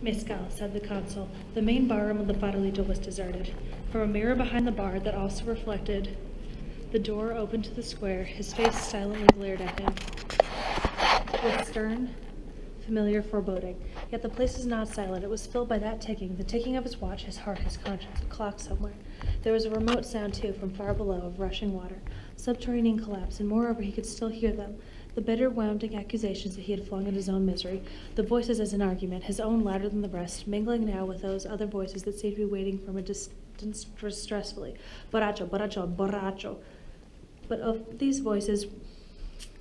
Mescal, said the consul. The main barroom of the Farolito was deserted. From a mirror behind the bar that also reflected the door open to the square, his face silently glared at him with stern, familiar foreboding. Yet the place was not silent. It was filled by that ticking, the ticking of his watch, his heart, his conscience, a clock somewhere. There was a remote sound, too, from far below, of rushing water, subterranean collapse, and moreover he could still hear them, the bitter, wounding accusations that he had flung at his own misery, the voices as an argument, his own louder than the rest, mingling now with those other voices that seemed to be waiting from a distance distressfully. Borracho, borracho, borracho. But of these voices,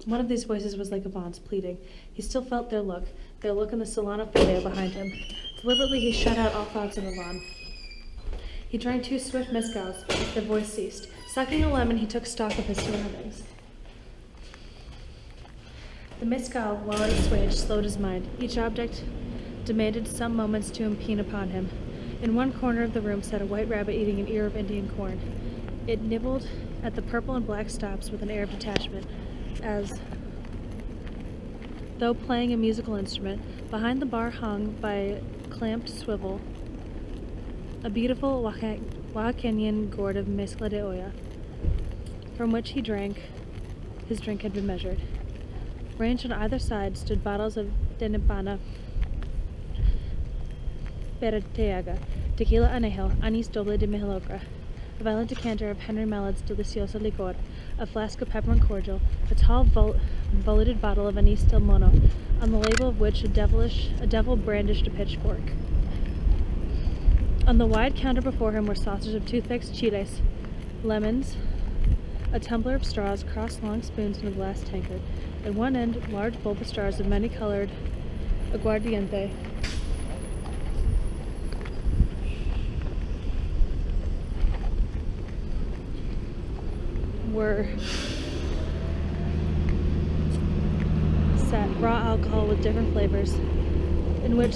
one of these voices was like Yvonne's, pleading. He still felt their look, their look in the Salón Ofélia behind him. Deliberately he shut out all thoughts of Yvonne. He drank two swift mezcals. The voice ceased. Sucking a lemon, he took stock of his surroundings. The mezcal, while it assuaged, slowed his mind. Each object demanded some moments to impede upon him. In one corner of the room sat a white rabbit eating an ear of Indian corn. It nibbled at the purple and black stops with an air of detachment, as though playing a musical instrument. Behind the bar hung by clamped swivel a beautiful Oaxacan gourd of mezcla de olla, from which he drank, his drink had been measured. Ranged on either side stood bottles of Denipana, Berreteaga, Tequila Anejo, Anis Doble de Mejilocra, a violet decanter of Henry Mallet's Deliciosa Licor, a flask of peppermint cordial, a tall vol voluted bottle of Anis del Mono, on the label of which a devilish a devil brandished a pitchfork. On the wide counter before him were saucers of toothpicks, chiles, lemons, a tumbler of straws, crossed long spoons in a glass tankard. At one end, large bulbous jars of many-colored aguardiente. were set raw alcohol with different flavors in which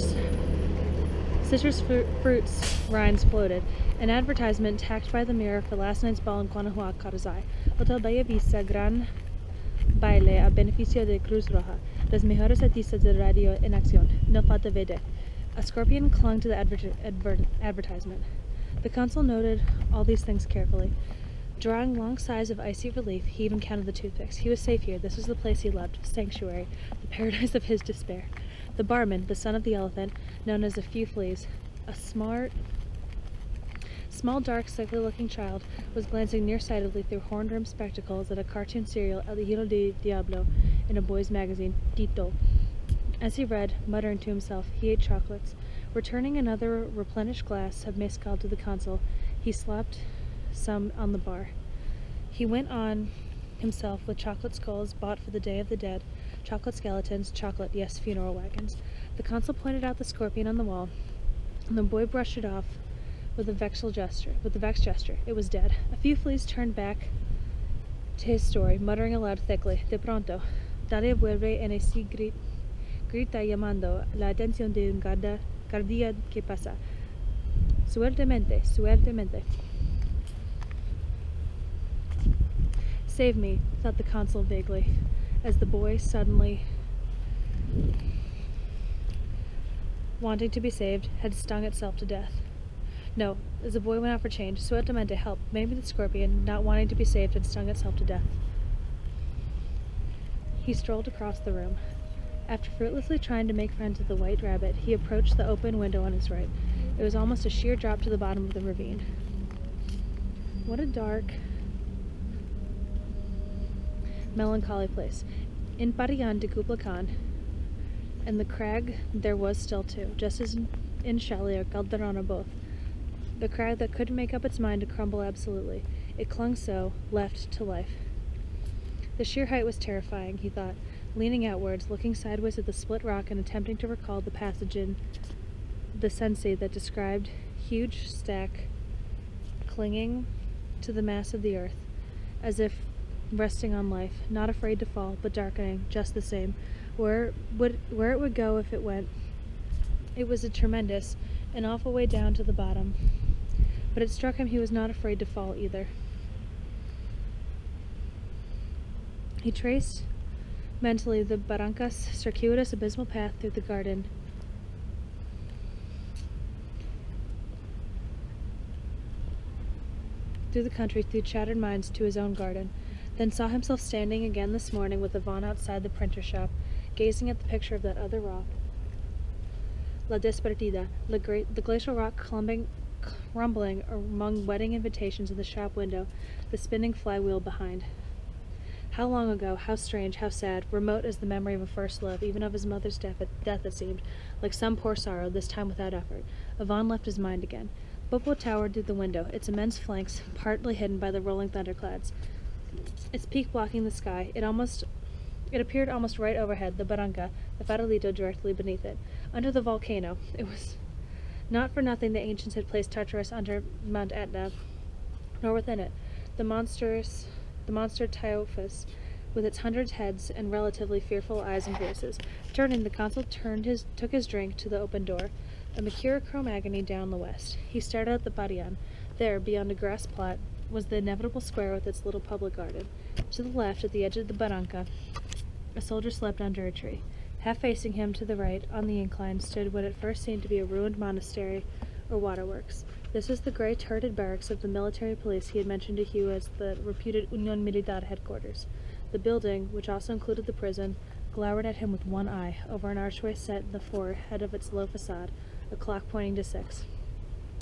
citrus fru fruits rinds floated. An advertisement tacked by the mirror for last night's ball in Guanajuato caught his eye. Hotel Bella Vista Gran Baile a beneficio de Cruz Roja. Los mejores artistas de radio en acción. No falta vede. A scorpion clung to the adver adver advertisement. The consul noted all these things carefully. Drawing long sighs of icy relief, he even counted the toothpicks. He was safe here. This was the place he loved. Sanctuary. The paradise of his despair. The barman, the son of the elephant, known as a few fleas, a smart, small, dark, sickly-looking child, was glancing nearsightedly through horn-rimmed spectacles at a cartoon serial El Hijo de Diablo in a boy's magazine, Tito. As he read, muttering to himself, he ate chocolates. Returning another replenished glass of mezcal to the consul, he slapped some on the bar. He went on himself with chocolate skulls bought for the Day of the Dead, chocolate skeletons, chocolate, yes, funeral wagons. The consul pointed out the scorpion on the wall, and the boy brushed it off with a vexed gesture. With a vexed gesture, it was dead. A few fleas turned back to his story, muttering aloud thickly. De pronto, Dalia vuelve en ese grita, grita llamando la atención de un guarda, guardia que pasa. Suertemente, suertemente. Save me, thought the consul vaguely, as the boy suddenly, wanting to be saved, had stung itself to death. No, as the boy went out for change, Suertemente help. Maybe the scorpion, not wanting to be saved, had stung itself to death. He strolled across the room. After fruitlessly trying to make friends with the white rabbit, he approached the open window on his right. It was almost a sheer drop to the bottom of the ravine. What a dark, melancholy place. In Parian de Kubla Khan, and the crag there was still too, just as in Shelley or Calderona both. The crag that couldn't make up its mind to crumble absolutely. It clung so, left to life. The sheer height was terrifying, he thought, leaning outwards, looking sideways at the split rock and attempting to recall the passage in the Cenci that described huge stack clinging to the mass of the earth, as if resting on life, not afraid to fall, but darkening, just the same. Where would where it would go if it went. It was a tremendous, an awful way down to the bottom but it struck him he was not afraid to fall either. He traced mentally the barranca's circuitous abysmal path through the garden. Through the country, through shattered minds, to his own garden, then saw himself standing again this morning with Yvonne outside the printer shop, gazing at the picture of that other rock, La Despedida, the, great, the glacial rock clumbing crumbling among wedding invitations in the shop window, the spinning flywheel behind. How long ago, how strange, how sad, remote as the memory of a first love, even of his mother's death, death it seemed, like some poor sorrow, this time without effort. Yvonne left his mind again. Popo towered through the window, its immense flanks partly hidden by the rolling thunderclouds, its peak blocking the sky. It almost it appeared almost right overhead, the barranca, the farolito directly beneath it. Under the volcano. It was not for nothing the ancients had placed Tartarus under Mount Etna, nor within it. The monstrous the monster Typhoeus, with its hundred heads and relatively fearful eyes and voices. Turning, the consul turned his took his drink to the open door, a mercure Cro-Magnon down the west. He stared out at the Parian. There, beyond a grass plot, was the inevitable square with its little public garden. To the left, at the edge of the barranca, a soldier slept under a tree. Half facing him to the right, on the incline, stood what at first seemed to be a ruined monastery or waterworks. This was the grey turreted barracks of the military police he had mentioned to Hugh as the reputed Union Militar headquarters. The building, which also included the prison, glowered at him with one eye, over an archway set in the forehead of its low facade, a clock pointing to six.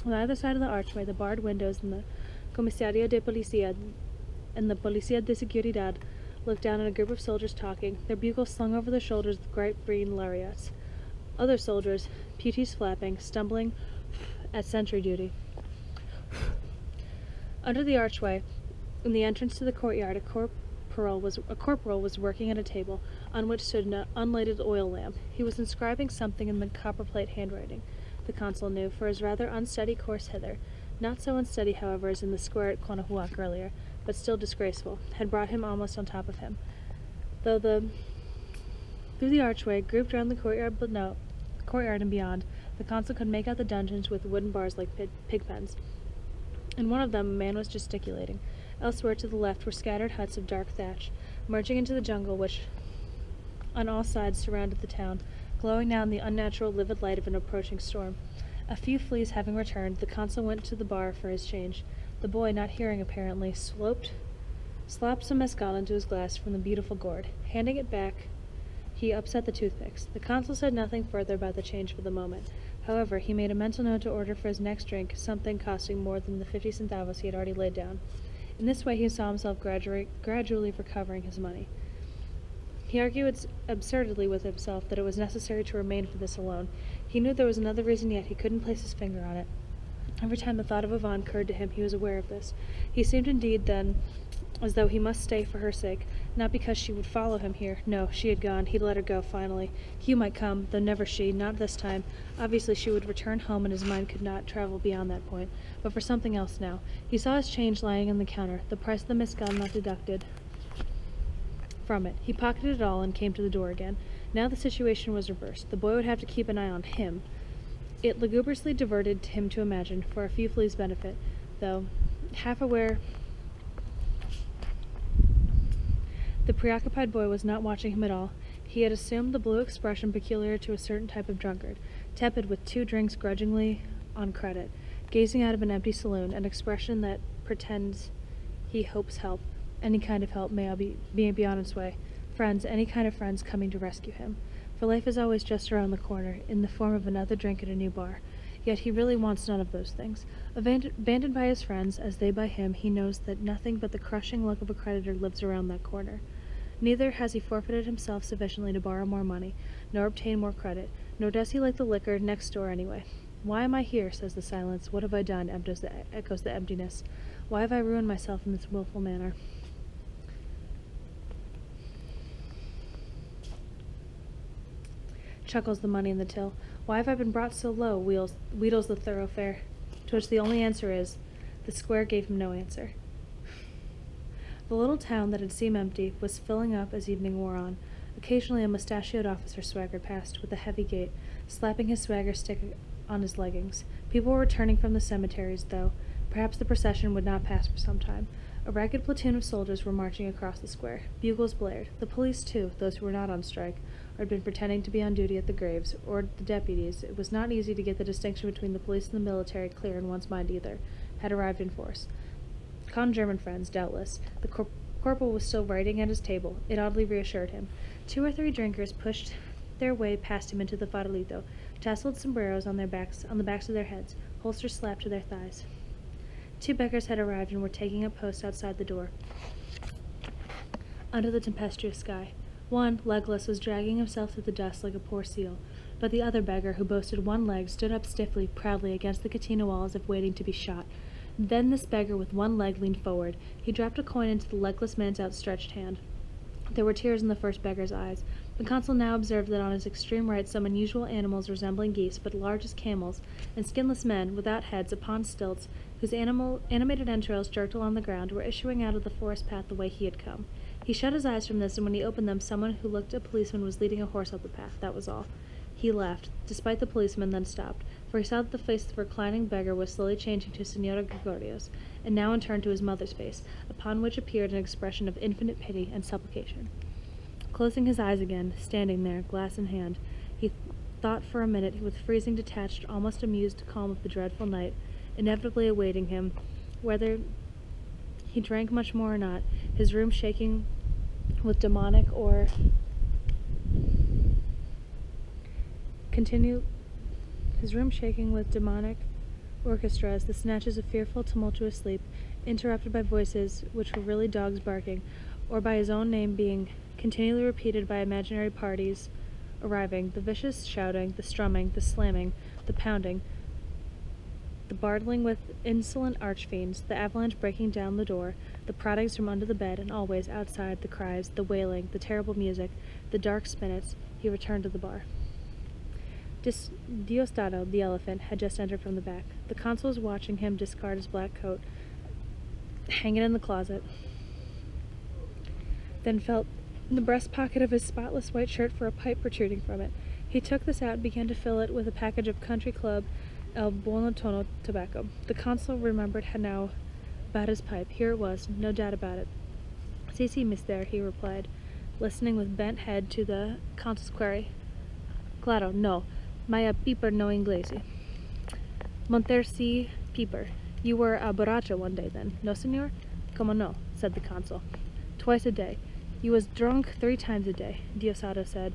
On either side of the archway, the barred windows in the Comisario de Policía and the Policía de Seguridad looked down at a group of soldiers talking, their bugles slung over their shoulders with bright green lariats. Other soldiers, puttees flapping, stumbling at sentry duty. Under the archway, in the entrance to the courtyard, a corporal was a corporal was working at a table on which stood an unlighted oil lamp. He was inscribing something in the copperplate handwriting. The consul knew, for his rather unsteady course hither, not so unsteady, however, as in the square at Quauhnahuac earlier, but still disgraceful, had brought him almost on top of him. Though the through the archway, grouped round the courtyard below, courtyard and beyond, the consul could make out the dungeons with wooden bars like pig pens. In one of them, a man was gesticulating. Elsewhere to the left were scattered huts of dark thatch, merging into the jungle which on all sides surrounded the town, glowing now in the unnatural livid light of an approaching storm. A few fleas having returned, the consul went to the bar for his change. The boy, not hearing apparently, sloped, slopped some mescal into his glass from the beautiful gourd. Handing it back, he upset the toothpicks. The consul said nothing further about the change for the moment. However, he made a mental note to order for his next drink something costing more than the fifty centavos he had already laid down. In this way he saw himself gradually, gradually recovering his money. He argued absurdly with himself that it was necessary to remain for this alone. He knew there was another reason yet he couldn't place his finger on it. Every time the thought of Yvonne occurred to him, he was aware of this. He seemed indeed then as though he must stay for her sake, not because she would follow him here. No, she had gone. He'd let her go, finally. Hugh might come, though never she, not this time. Obviously she would return home and his mind could not travel beyond that point. But for something else now. He saw his change lying on the counter, the price of the mescal not deducted from it. He pocketed it all and came to the door again. Now the situation was reversed. The boy would have to keep an eye on him. It lugubriously diverted him to imagine, for a few fleas' benefit, though, half aware The preoccupied boy was not watching him at all. He had assumed the blue expression peculiar to a certain type of drunkard, tepid with two drinks grudgingly on credit, gazing out of an empty saloon, an expression that pretends he hopes help, any kind of help may be, may be on its way, friends, any kind of friends coming to rescue him. For life is always just around the corner, in the form of another drink at a new bar. Yet he really wants none of those things. Abandoned by his friends, as they by him, he knows that nothing but the crushing look of a creditor lives around that corner. Neither has he forfeited himself sufficiently to borrow more money, nor obtain more credit, nor does he like the liquor next door anyway. Why am I here? says the silence. What have I done? echoes the, emptiness. Why have I ruined myself in this wilful manner? Chuckles the money in the till. Why have I been brought so low? Wheels, wheedles the thoroughfare. To which the only answer is, the square gave him no answer. The little town that had seemed empty was filling up as evening wore on. Occasionally a mustachioed officer swaggered past with a heavy gait, slapping his swagger stick on his leggings. People were returning from the cemeteries, though. Perhaps the procession would not pass for some time. A ragged platoon of soldiers were marching across the square. Bugles blared. The police, too, those who were not on strike, or had been pretending to be on duty at the graves, or the deputies, it was not easy to get the distinction between the police and the military clear in one's mind either, had arrived in force. Con German friends, doubtless. The cor- corporal was still writing at his table. It oddly reassured him. Two or three drinkers pushed their way past him into the farolito, tasseled sombreros on their backs on the backs of their heads, holsters slapped to their thighs. Two beggars had arrived and were taking up post outside the door, under the tempestuous sky. One, legless, was dragging himself through the dust like a poor seal, but the other beggar, who boasted one leg, stood up stiffly, proudly, against the cantina wall as if waiting to be shot. Then this beggar with one leg leaned forward. He dropped a coin into the legless man's outstretched hand. There were tears in the first beggar's eyes. The consul now observed that on his extreme right some unusual animals resembling geese, but large as camels, and skinless men, without heads, upon stilts, whose animal, animated entrails jerked along the ground, were issuing out of the forest path the way he had come. He shut his eyes from this, and when he opened them, someone who looked a policeman was leading a horse up the path. That was all. He laughed, despite the policeman, then stopped, for he saw that the face of the reclining beggar was slowly changing to Senora Gregorio's, and now in turn to his mother's face, upon which appeared an expression of infinite pity and supplication. Closing his eyes again, standing there, glass in hand, he th- thought for a minute with freezing, detached, almost amused calm of the dreadful night, inevitably awaiting him, whether he drank much more or not, his room shaking with demonic or continue his room shaking with demonic orchestras, the snatches of fearful, tumultuous sleep, interrupted by voices which were really dogs barking, or by his own name being continually repeated by imaginary parties arriving, the vicious shouting, the strumming, the slamming, the pounding, the bardling with insolent archfiends, the avalanche breaking down the door, the proddings from under the bed, and always outside the cries, the wailing, the terrible music, the dark spinets, he returned to the bar. Dis- Diosdado, the elephant, had just entered from the back. The consul was watching him discard his black coat, hang it in the closet, then felt in the breast pocket of his spotless white shirt for a pipe protruding from it. He took this out and began to fill it with a package of Country Club El Buono Tono tobacco. The consul remembered had now about his pipe. Here it was, no doubt about it. Si, si, mister, he replied, listening with bent head to the consul's query. Claro, no. Maya peeper no inglese. Monter si peeper. You were a borracho one day then, no, senor? Como no, said the consul. Twice a day. You was drunk three times a day, Diosdado said,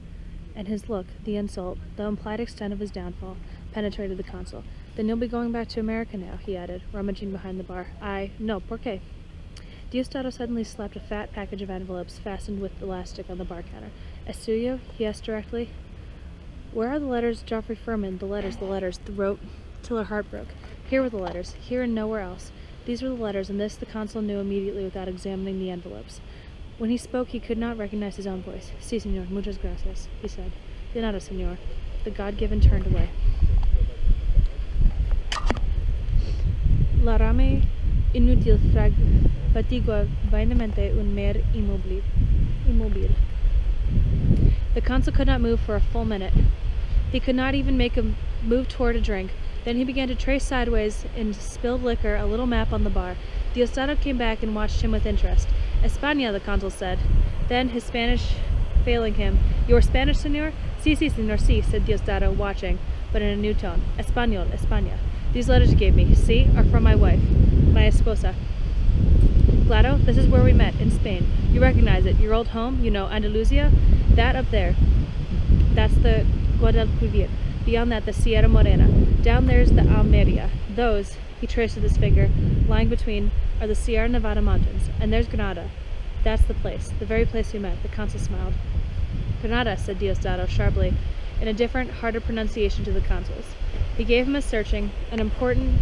and his look, the insult, the implied extent of his downfall, penetrated the consul. Then you'll be going back to America now, he added, rummaging behind the bar. I no, por qué? Diosdado suddenly slapped a fat package of envelopes fastened with elastic on the bar counter. Es suyo? he asked directly. Where are the letters Geoffrey Firmin? The letters, the letters, the wrote till her heart broke. Here were the letters, here and nowhere else. These were the letters, and this the consul knew immediately without examining the envelopes. When he spoke, he could not recognize his own voice. Si, senor, muchas gracias, he said. De nada, senor. The God given turned away. La rame inútil fatigua vainamente un mer immobile. The consul could not move for a full minute. He could not even make a move toward a drink. Then he began to trace sideways in spilled liquor a little map on the bar. Diosdado came back and watched him with interest. España, the consul said. Then, his Spanish failing him, Your Spanish, senor? Si, si, senor, si, said Diosdado, watching, but in a new tone. Español, España. These letters you gave me, see, are from my wife, my esposa. Claro, this is where we met, in Spain. You recognize it, your old home, you know, Andalusia? That up there. That's the Guadalquivir. Beyond that, the Sierra Morena. Down there's the Almeria. Those, he traced with his finger, lying between, are the Sierra Nevada mountains. And there's Granada. That's the place, the very place we met. The consul smiled. Granada, said Diosdado sharply, in a different, harder pronunciation to the consul's. He gave him a searching, an important,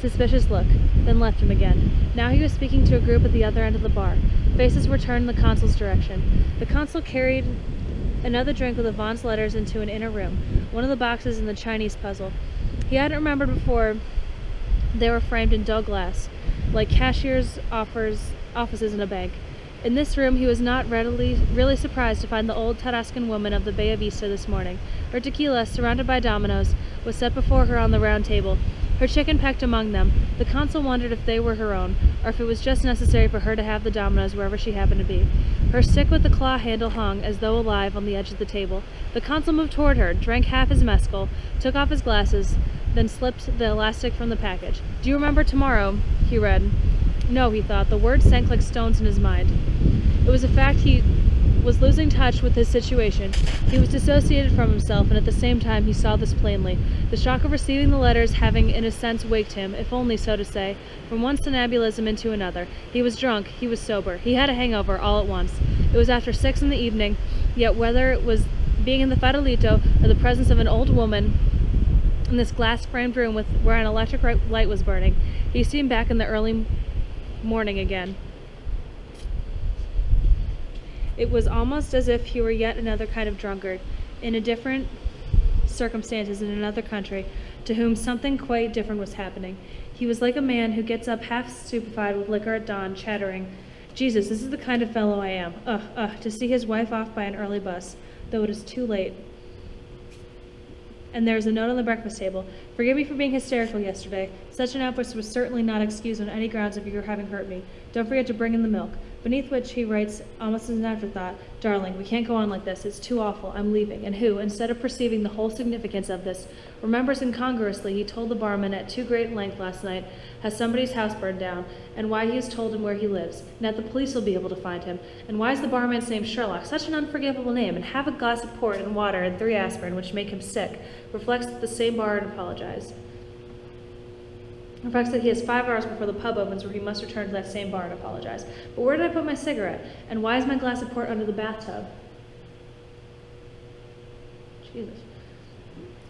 suspicious look, then left him again. Now he was speaking to a group at the other end of the bar. Faces were turned in the consul's direction. The consul carried another drink with Yvonne's letters into an inner room, one of the boxes in the Chinese puzzle. He hadn't remembered before they were framed in dull glass, like cashiers' offers, offices in a bank. In this room, he was not readily, really surprised to find the old Tarascan woman of the Bella Vista this morning. Her tequila, surrounded by dominoes, was set before her on the round table, her chicken pecked among them. The consul wondered if they were her own, or if it was just necessary for her to have the dominoes wherever she happened to be. Her stick with the claw handle hung, as though alive, on the edge of the table. The consul moved toward her, drank half his mescal, took off his glasses, then slipped the elastic from the package. Do you remember tomorrow? he read. No, he thought. The words sank like stones in his mind. It was a fact he was losing touch with his situation. He was dissociated from himself, and at the same time he saw this plainly. The shock of receiving the letters having, in a sense, waked him, if only so to say, from one somnambulism into another. He was drunk, he was sober, he had a hangover all at once. It was after six in the evening, yet whether it was being in the Farolito or the presence of an old woman in this glass-framed room with where an electric light was burning, he seemed back in the early morning again. It was almost as if he were yet another kind of drunkard, in a different circumstances in another country, to whom something quite different was happening. He was like a man who gets up half stupefied with liquor at dawn, chattering, Jesus, this is the kind of fellow I am. Ugh, ugh, to see his wife off by an early bus, though it is too late. And there is a note on the breakfast table. Forgive me for being hysterical yesterday. Such an outburst was certainly not excused on any grounds of your having hurt me. Don't forget to bring in the milk beneath which he writes almost as an afterthought, Darling, we can't go on like this. It's too awful. I'm leaving. And who, instead of perceiving the whole significance of this, remembers incongruously he told the barman at too great length last night has somebody's house burned down, and why he has told him where he lives, and that the police will be able to find him, and why is the barman's name Sherlock, such an unforgivable name, and have a glass of port and water and three aspirin, which make him sick, reflects that the same bar and apologized. Reflects that he has five hours before the pub opens where he must return to that same bar and apologize. But where did I put my cigarette? And why is my glass of port under the bathtub? Jesus.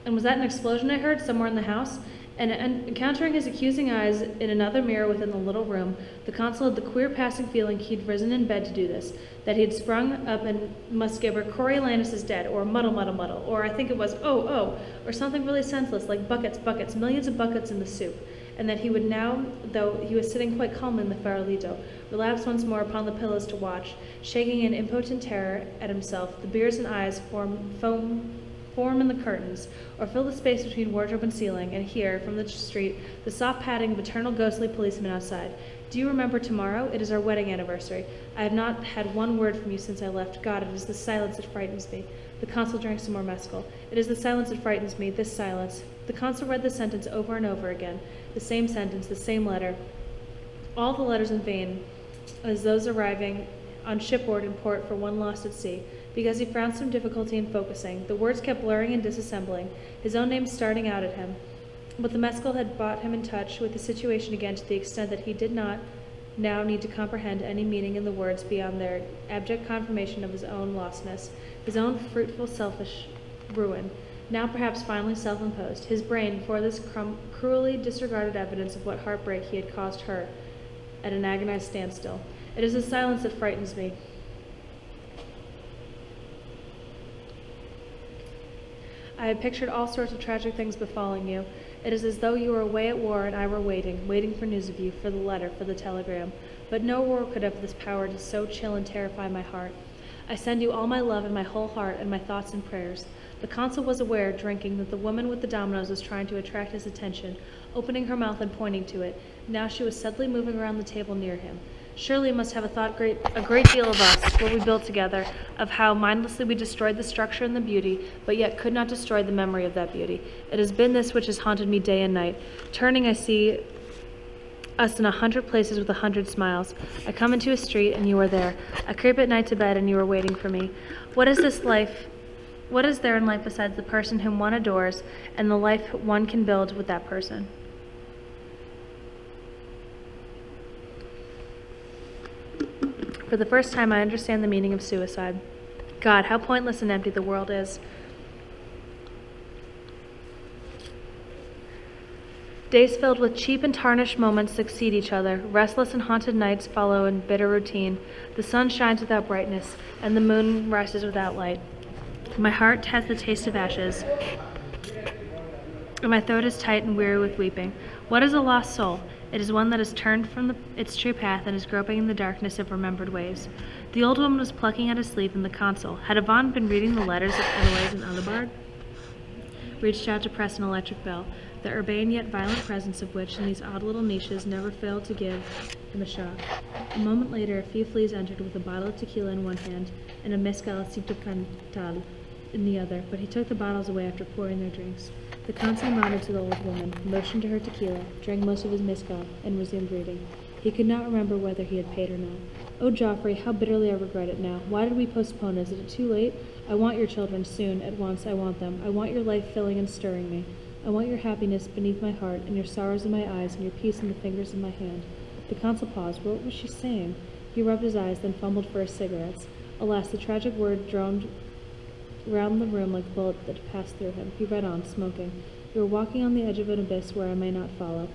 And was that an explosion I heard somewhere in the house? And, and, encountering his accusing eyes in another mirror within the little room, the consul had the queer passing feeling he'd risen in bed to do this, that he'd sprung up and must give her Coriolanus is dead, or muddle, muddle, muddle, or I think it was oh, oh, or something really senseless like buckets, buckets, millions of buckets in the soup and that he would now, though he was sitting quite calmly in the farolito, relapse once more upon the pillows to watch, shaking in impotent terror at himself, the beards and eyes form, foam, form in the curtains, or fill the space between wardrobe and ceiling, and hear, from the street, the soft padding of eternal ghostly policemen outside. Do you remember tomorrow? It is our wedding anniversary. I have not had one word from you since I left. God, it is the silence that frightens me. The consul drank some more mescal. It is the silence that frightens me, this silence. The consul read the sentence over and over again the same sentence, the same letter, all the letters in vain, as those arriving on shipboard in port for one lost at sea, because he found some difficulty in focusing. The words kept blurring and disassembling, his own name starting out at him. But the mescal had brought him in touch with the situation again to the extent that he did not now need to comprehend any meaning in the words beyond their abject confirmation of his own lostness, his own fruitful selfish ruin now perhaps finally self-imposed, his brain, before this crum- cruelly disregarded evidence of what heartbreak he had caused her, at an agonized standstill. It is the silence that frightens me. I had pictured all sorts of tragic things befalling you. It is as though you were away at war and I were waiting, waiting for news of you, for the letter, for the telegram. But no war could have this power to so chill and terrify my heart. I send you all my love and my whole heart and my thoughts and prayers. The consul was aware, drinking, that the woman with the dominoes was trying to attract his attention, opening her mouth and pointing to it. Now she was subtly moving around the table near him. Surely it must have a thought great, a great deal of us, what we built together, of how mindlessly we destroyed the structure and the beauty, but yet could not destroy the memory of that beauty. It has been this which has haunted me day and night. Turning, I see us in a hundred places with a hundred smiles. I come into a street and you are there. I creep at night to bed and you are waiting for me. What is this life what is there in life besides the person whom one adores and the life one can build with that person? For the first time, I understand the meaning of suicide. God, how pointless and empty the world is. Days filled with cheap and tarnished moments succeed each other. Restless and haunted nights follow in bitter routine. The sun shines without brightness, and the moon rises without light. My heart has the taste of ashes, and my throat is tight and weary with weeping. What is a lost soul? It is one that has turned from the, its true path and is groping in the darkness of remembered ways. The old woman was plucking at his sleeve in the console. Had Yvonne been reading the letters of Eloise and Abelard? Reached out to press an electric bell, the urbane yet violent presence of which in these odd little niches never failed to give him a shock. A moment later, a few fleas entered with a bottle of tequila in one hand and a mezcal cantal in the other, but he took the bottles away after pouring their drinks. The consul nodded to the old woman, motioned to her tequila, drank most of his mezcal, and resumed reading. He could not remember whether he had paid or not. Oh, Geoffrey, how bitterly I regret it now. Why did we postpone? Is it too late? I want your children soon, at once. I want them. I want your life filling and stirring me. I want your happiness beneath my heart, and your sorrows in my eyes, and your peace in the fingers of my hand. The consul paused. What was she saying? He rubbed his eyes, then fumbled for his cigarettes. Alas, the tragic word droned round the room like a bullet that passed through him. He read on, smoking. You are walking on the edge of an abyss where I may not follow.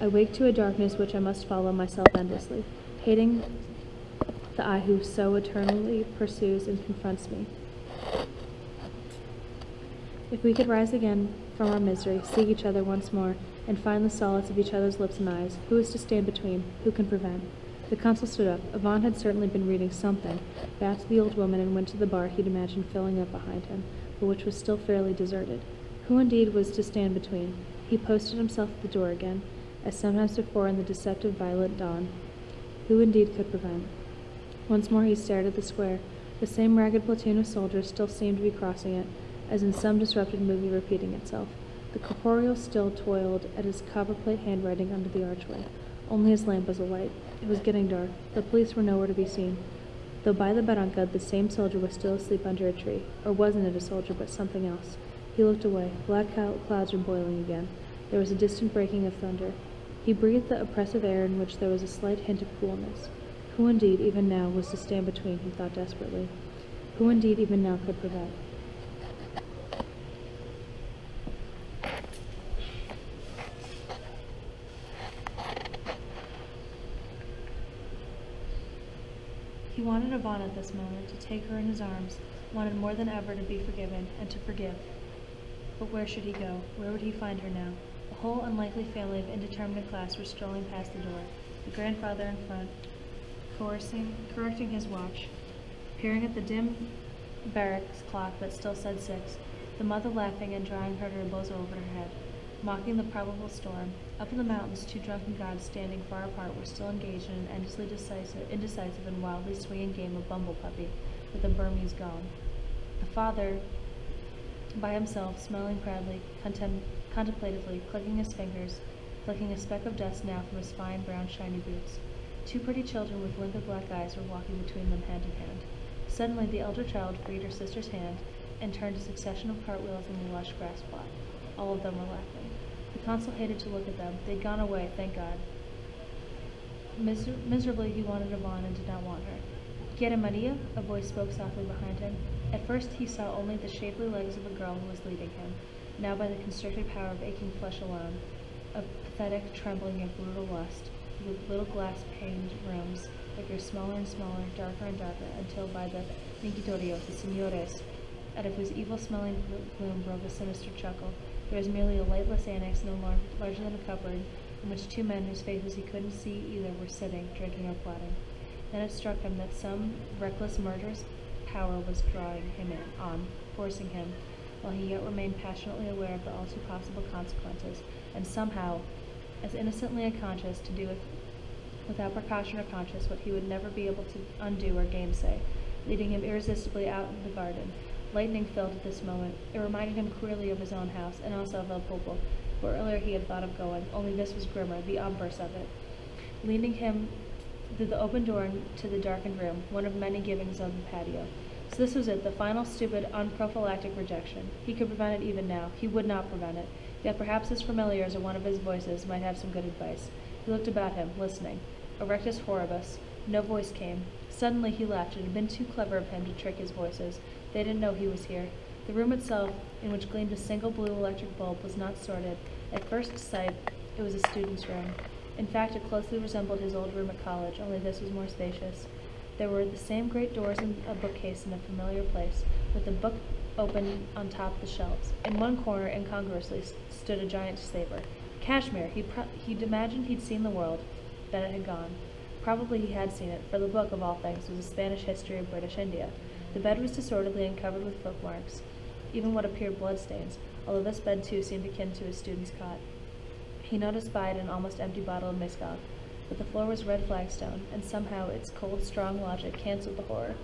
I wake to a darkness which I must follow myself endlessly, hating the eye who so eternally pursues and confronts me. If we could rise again from our misery, see each other once more, and find the solace of each other's lips and eyes, who is to stand between? Who can prevent? The consul stood up. Yvonne had certainly been reading something, backed the old woman, and went to the bar he'd imagined filling up behind him, but which was still fairly deserted. Who indeed was to stand between? He posted himself at the door again, as sometimes before in the deceptive violet dawn. Who indeed could prevent? Once more he stared at the square. The same ragged platoon of soldiers still seemed to be crossing it, as in some disrupted movie repeating itself. The corporeal still toiled at his copperplate handwriting under the archway. Only his lamp was alight. It was getting dark. The police were nowhere to be seen. Though by the barranca the same soldier was still asleep under a tree. Or wasn't it a soldier, but something else? He looked away. Black clouds were boiling again. There was a distant breaking of thunder. He breathed the oppressive air in which there was a slight hint of coolness. Who indeed, even now, was to stand between, he thought desperately. Who indeed, even now, could prevent? He wanted Yvonne at this moment to take her in his arms, wanted more than ever to be forgiven and to forgive. But where should he go? Where would he find her now? A whole unlikely family of indeterminate class were strolling past the door, the grandfather in front, coercing, correcting his watch, peering at the dim barracks clock that still said six, the mother laughing and drawing her bozo over her head, mocking the probable storm. Up in the mountains, two drunken gods standing far apart were still engaged in an endlessly decisive, indecisive and wildly swinging game of bumble puppy with a Burmese gong. The father, by himself, smelling proudly, contem- contemplatively, clicking his fingers, flicking a speck of dust now from his fine, brown, shiny boots. Two pretty children with limpid black eyes were walking between them hand in hand. Suddenly, the elder child freed her sister's hand and turned a succession of cartwheels in the lush grass plot. All of them were laughing. The consul hated to look at them. They'd gone away, thank God. Miser- miserably, he wanted Yvonne and did not want her. Quiere Maria? A voice spoke softly behind him. At first, he saw only the shapely legs of a girl who was leading him, now by the constricted power of aching flesh alone, a pathetic trembling of brutal lust, with little glass-paned rooms that grew smaller and smaller, darker and darker, until by the mingitorio, the senores, out of whose evil-smelling gloom broke a sinister chuckle, there was merely a lightless annex no lar- larger than a cupboard, in which two men whose faces he couldn't see either were sitting, drinking or plotting. Then it struck him that some reckless, murderous power was drawing him in, on, forcing him, while he yet remained passionately aware of the all too possible consequences, and somehow, as innocently unconscious, to do with, without precaution or conscience what he would never be able to undo or gainsay, leading him irresistibly out into the garden, Lightning filled at this moment. It reminded him queerly of his own house, and also of El Popo, where earlier he had thought of going, only this was grimmer, the obverse of it. Leading him through the open door to the darkened room, one of many givings on the patio. So this was it, the final stupid, unprophylactic rejection. He could prevent it even now. He would not prevent it. Yet perhaps his familiars or one of his voices might have some good advice. He looked about him, listening. Erectus horribus. No voice came. Suddenly he laughed. It had been too clever of him to trick his voices. They didn't know he was here. The room itself, in which gleamed a single blue electric bulb, was not sorted. At first sight, it was a student's room. In fact, it closely resembled his old room at college, only this was more spacious. There were the same great doors and a bookcase in a familiar place, with the book open on top of the shelves. In one corner, incongruously, stood a giant saber. Cashmere! He'd, he'd imagined he'd seen the world, Then it had gone. Probably he had seen it, for the book, of all things, was a Spanish history of British India. The bed was disorderly and covered with footmarks, even what appeared bloodstains, although this bed too seemed akin to his student's cot. He noticed by it an almost empty bottle of mezcal, but the floor was red flagstone, and somehow its cold, strong logic canceled the horror.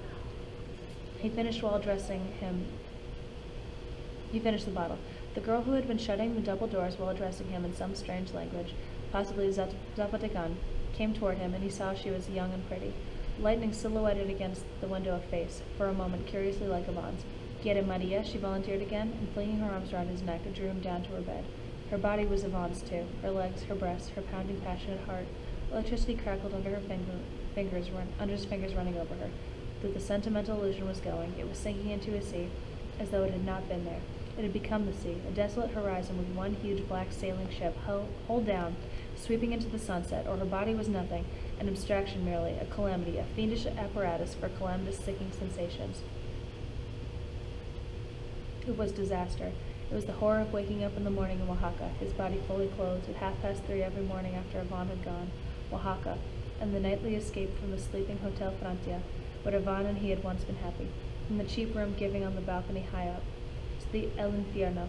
He finished while addressing him. He finished the bottle. The girl who had been shutting the double doors while addressing him in some strange language, possibly Zap- Zapotecan, came toward him, and he saw she was young and pretty. Lightning silhouetted against the window a face, for a moment curiously like Yvonne's. Quiere Maria? she volunteered again, and flinging her arms around his neck, drew him down to her bed. Her body was Yvonne's too, her legs, her breasts, her pounding, passionate heart. Electricity crackled under her finger, fingers, run, under his fingers running over her. Though the sentimental illusion was going, it was sinking into a sea, as though it had not been there. It had become the sea, a desolate horizon with one huge black sailing ship hull down, sweeping into the sunset, or her body was nothing, an abstraction merely, a calamity, a fiendish apparatus for calamitous sinking sensations. It was disaster. It was the horror of waking up in the morning in Oaxaca, his body fully clothed, at half past three every morning after Yvonne had gone. Oaxaca, and the nightly escape from the sleeping Hotel Francia, where Yvonne and he had once been happy, from the cheap room giving on the balcony high up, to the El Infierno,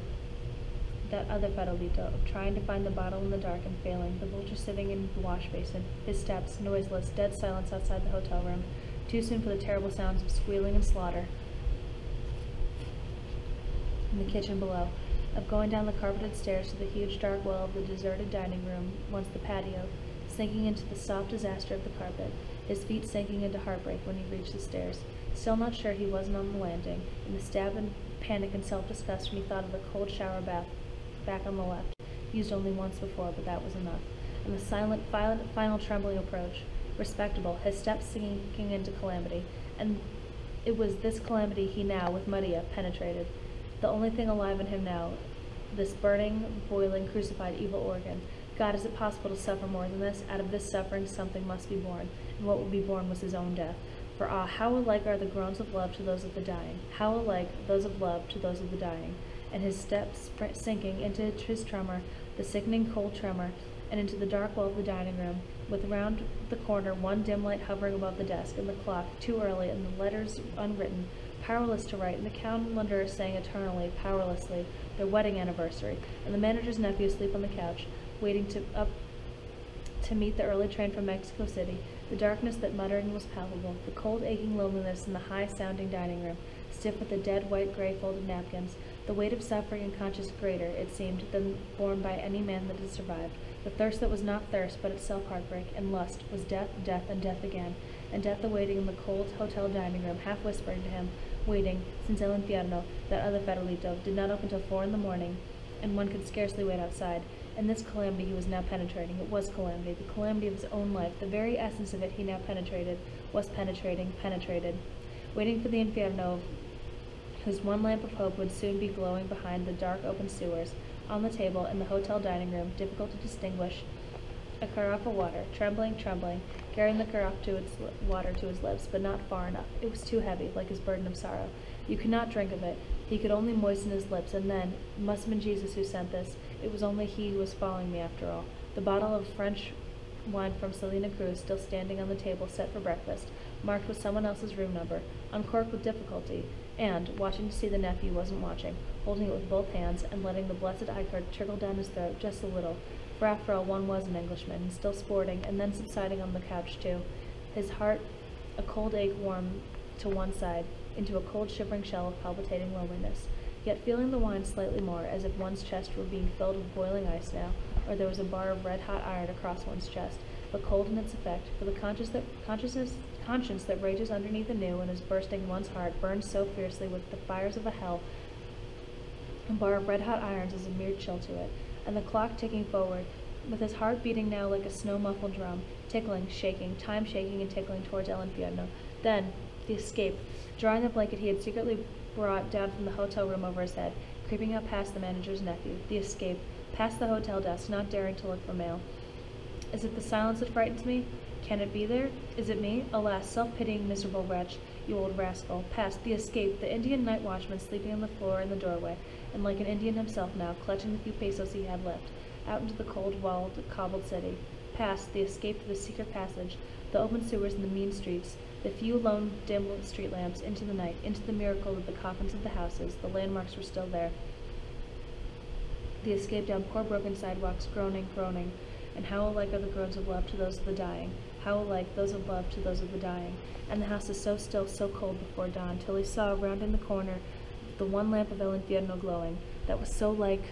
that other farolito, of trying to find the bottle in the dark and failing, the vulture sitting in the wash basin, his steps, noiseless, dead silence outside the hotel room, too soon for the terrible sounds of squealing and slaughter. In the kitchen below, of going down the carpeted stairs to the huge dark well of the deserted dining room, once the patio, sinking into the soft disaster of the carpet, his feet sinking into heartbreak when he reached the stairs, still not sure he wasn't on the landing, in the stab and panic and self-disgust when he thought of the cold shower bath back on the left, used only once before, but that was enough, and the silent, final, final trembling approach, respectable, his steps sinking into calamity, and it was this calamity he now, with Maria, penetrated. The only thing alive in him now, this burning, boiling, crucified, evil organ. God, is it possible to suffer more than this? Out of this suffering something must be born, and what would be born was his own death. For ah, how alike are the groans of love to those of the dying, how alike those of love to those of the dying. And his steps sinking into his tremor, the sickening cold tremor, and into the dark well of the dining room, with round the corner one dim light hovering above the desk, and the clock, too early, and the letters unwritten, powerless to write, and the calendar saying eternally, powerlessly, their wedding anniversary, and the manager's nephew asleep on the couch, waiting to up to meet the early train from Mexico City, the darkness that muttering was palpable, the cold aching loneliness in the high sounding dining room, stiff with the dead white gray folded napkins, the weight of suffering and conscience greater, it seemed, than borne by any man that had survived, the thirst that was not thirst but itself heartbreak, and lust was death, death, and death again, and death awaiting in the cold hotel dining room, half whispering to him, waiting, since El Infierno, that other farolito, did not open till four in the morning, and one could scarcely wait outside. And this calamity he was now penetrating. It was calamity, the calamity of his own life, the very essence of it he now penetrated, was penetrating, penetrated. Waiting for the Infierno, whose one lamp of hope would soon be glowing behind the dark open sewers, on the table in the hotel dining room, difficult to distinguish, a carafe of water, trembling, trembling, carrying the carafe to its water to his lips, but not far enough. It was too heavy, like his burden of sorrow. You could not drink of it. He could only moisten his lips, and then, must have been Jesus who sent this. It was only he who was following me after all. The bottle of French wine from Salina Cruz still standing on the table set for breakfast, marked with someone else's room number, uncorked with difficulty, and, watching to see the nephew wasn't watching, holding it with both hands and letting the blessed ichor trickle down his throat just a little, for after all one was an Englishman, and still sporting, and then subsiding on the couch too, his heart a cold ache warm to one side, into a cold shivering shell of palpitating loneliness, yet feeling the wine slightly more, as if one's chest were being filled with boiling ice now, or there was a bar of red-hot iron across one's chest, but cold in its effect, for the consciousness, conscience that rages underneath anew and is bursting one's heart burns so fiercely with the fires of a hell, a bar of red-hot irons is a mere chill to it, and the clock ticking forward, with his heart beating now like a snow-muffled drum, tickling, shaking, time shaking and tickling towards El Infierno. Then, the escape, drawing the blanket he had secretly brought down from the hotel room over his head, creeping up past the manager's nephew. The escape, past the hotel desk, not daring to look for mail. Is it the silence that frightens me? Can it be there? Is it me? Alas, self-pitying, miserable wretch, you old rascal. Past the escape, the Indian night watchman sleeping on the floor in the doorway, and like an Indian himself now, clutching the few pesos he had left, out into the cold, walled, cobbled city. Past the escape to the secret passage, the open sewers and the mean streets, the few lone, dim street lamps, into the night, into the miracle of the coffins of the houses, the landmarks were still there. The escape down poor broken sidewalks, groaning, groaning, and how alike are the groans of love to those of the dying, how alike those of love to those of the dying. And the house is so still, so cold before dawn, till he saw, round in the corner, the one lamp of El Infierno glowing, that was so like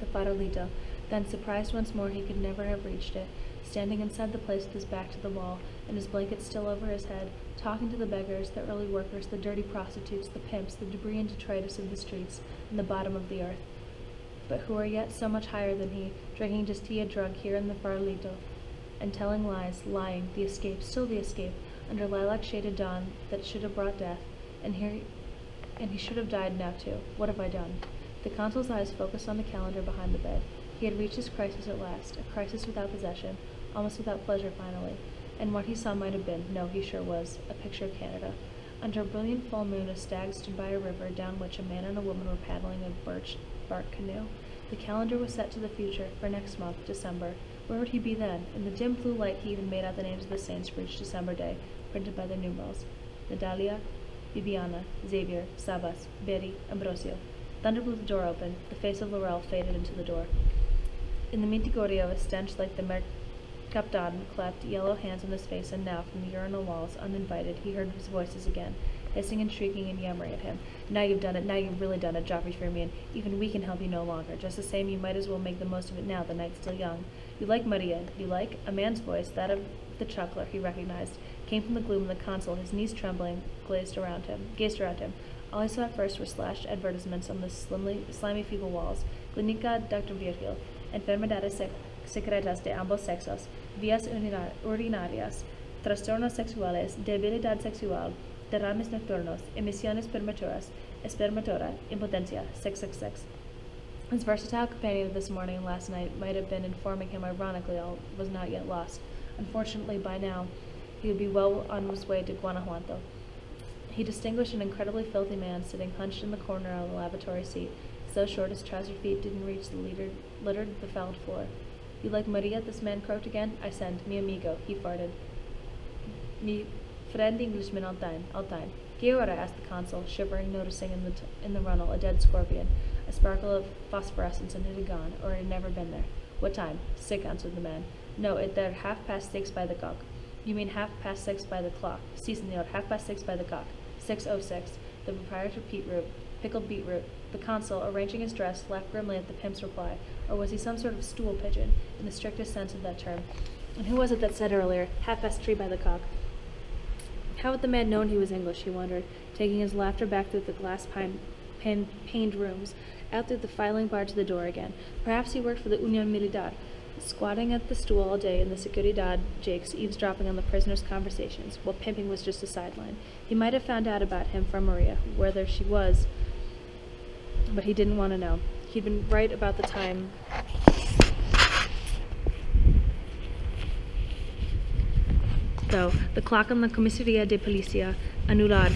the farolito, Then, surprised once more he could never have reached it, standing inside the place with his back to the wall, and his blanket still over his head, talking to the beggars, the early workers, the dirty prostitutes, the pimps, the debris and detritus of the streets, and the bottom of the earth, but who are yet so much higher than he, drinking just tea a drug here in the farolito, and telling lies, lying, the escape, still the escape, under lilac shaded dawn that should have brought death, and here and he should have died now too. What have I done? The consul's eyes focused on the calendar behind the bed. He had reached his crisis at last, a crisis without possession, almost without pleasure finally. And what he saw might have been, no, he sure was, a picture of Canada. Under a brilliant full moon, a stag stood by a river down which a man and a woman were paddling a birch bark canoe. The calendar was set to the future, for next month, December. Where would he be then? In the dim blue light he even made out the names of the saints for each December day, printed by their numerals. Nadalia, Bibiana, Xavier, Sabas, Berry, Ambrosio. Thunder blew the door open. The face of Laurel faded into the door. In the Mingitorio, a stench like the Mercaptan clapped yellow hands on his face, and now, from the urinal walls, uninvited, he heard his voices again, hissing and shrieking and yammering at him. Now you've done it, now you've really done it, Geoffrey Firmin. Even we can help you no longer. Just the same, you might as well make the most of it now, the night's still young. You like Maria, you like? A man's voice, that of the chuckler, he recognized came from the gloom of the console, his knees trembling, glazed around him, gazed around him. All he saw at first were slashed advertisements on the slimly, slimy feeble walls. Clinica Dr. Vigil, enfermedades sec secretas de ambos sexos, vías urinarias, trastornos sexuales, debilidad sexual, derrames nocturnos, emisiones prematuras, espermatorrea, impotencia, sex, sex, sex. His versatile companion of this morning and last night might have been informing him ironically all was not yet lost. Unfortunately, by now, he would be well on his way to Guanajuato. He distinguished an incredibly filthy man sitting hunched in the corner of the lavatory seat, so short his trouser feet didn't reach the littered, littered befouled floor. You like Maria? This man croaked again. I send. Mi amigo. He farted. Mi friend Englishman all time. All time. Asked the consul, shivering, noticing in the, t- in the runnel a dead scorpion, a sparkle of phosphorescence, and it had gone, or it had never been there. What time? Sick, answered the man. No, it there half past six by the cock. You mean half past six by the clock. Si, senor, half past six by the cock. Six oh six. The proprietor beetroot, pickled beetroot. The consul, arranging his dress, laughed grimly at the pimp's reply. Or was he some sort of stool pigeon, in the strictest sense of that term? And who was it that said earlier, half past three by the cock? How had the man known he was English, he wondered, taking his laughter back through the glass pine, pan, paned rooms, out through the filing bar to the door again. Perhaps he worked for the Union Militar, squatting at the stool all day in the Seguridad jakes, eavesdropping on the prisoners' conversations, while pimping was just a sideline. He might have found out about him from Maria, whether she was, but he didn't want to know. He'd been right about the time. Though the clock on the Comisaria de Policia, Anulad,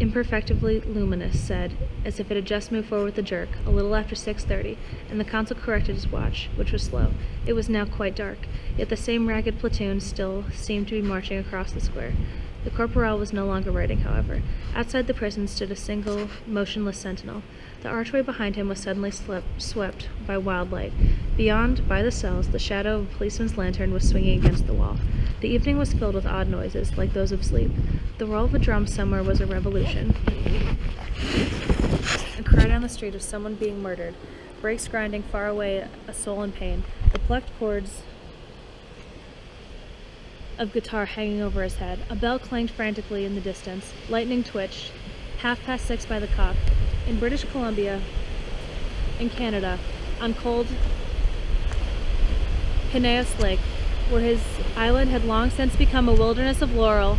imperfectly luminous, said, as if it had just moved forward with a jerk, a little after six thirty, and the consul corrected his watch, which was slow. It was now quite dark, yet the same ragged platoon still seemed to be marching across the square. The corporal was no longer writing, however. Outside the prison stood a single, motionless sentinel. The archway behind him was suddenly slept, swept by wild light. Beyond, by the cells, the shadow of a policeman's lantern was swinging against the wall. The evening was filled with odd noises, like those of sleep. The roll of a drum somewhere was a revolution. A cry down the street of someone being murdered. Brakes grinding far away, a soul in pain. The plucked chords of guitar hanging over his head. A bell clanged frantically in the distance. Lightning twitched. Half past six by the cock. In British Columbia, in Canada, on cold Peneus Lake, where his island had long since become a wilderness of laurel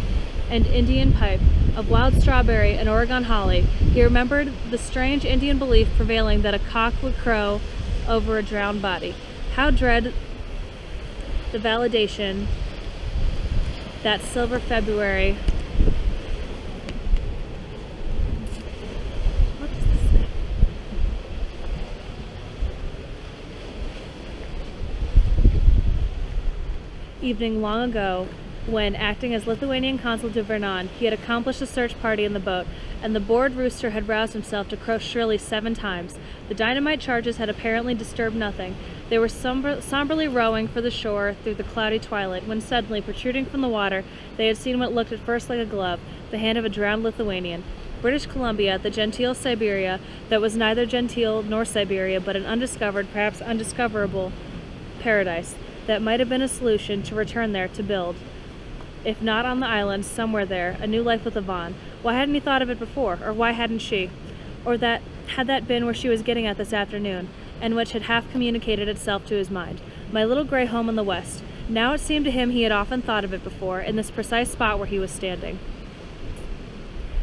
and Indian pipe, of wild strawberry and Oregon holly, he remembered the strange Indian belief prevailing that a cock would crow over a drowned body. How dread the validation that silver February. What does this say? Evening long ago, when acting as Lithuanian consul to Vernon, he had accomplished a search party in the boat, and the bored rooster had roused himself to crow shrilly seven times. The dynamite charges had apparently disturbed nothing. They were somber somberly rowing for the shore through the cloudy twilight, when suddenly, protruding from the water, they had seen what looked at first like a glove, the hand of a drowned Lithuanian. British Columbia, the genteel Siberia that was neither genteel nor Siberia, but an undiscovered, perhaps undiscoverable paradise that might have been a solution to return there to build, if not on the island, somewhere there, a new life with Yvonne. Why hadn't he thought of it before, or why hadn't she? Or that had that been where she was getting at this afternoon, and which had half communicated itself to his mind? My little gray home in the west. Now it seemed to him he had often thought of it before, in this precise spot where he was standing.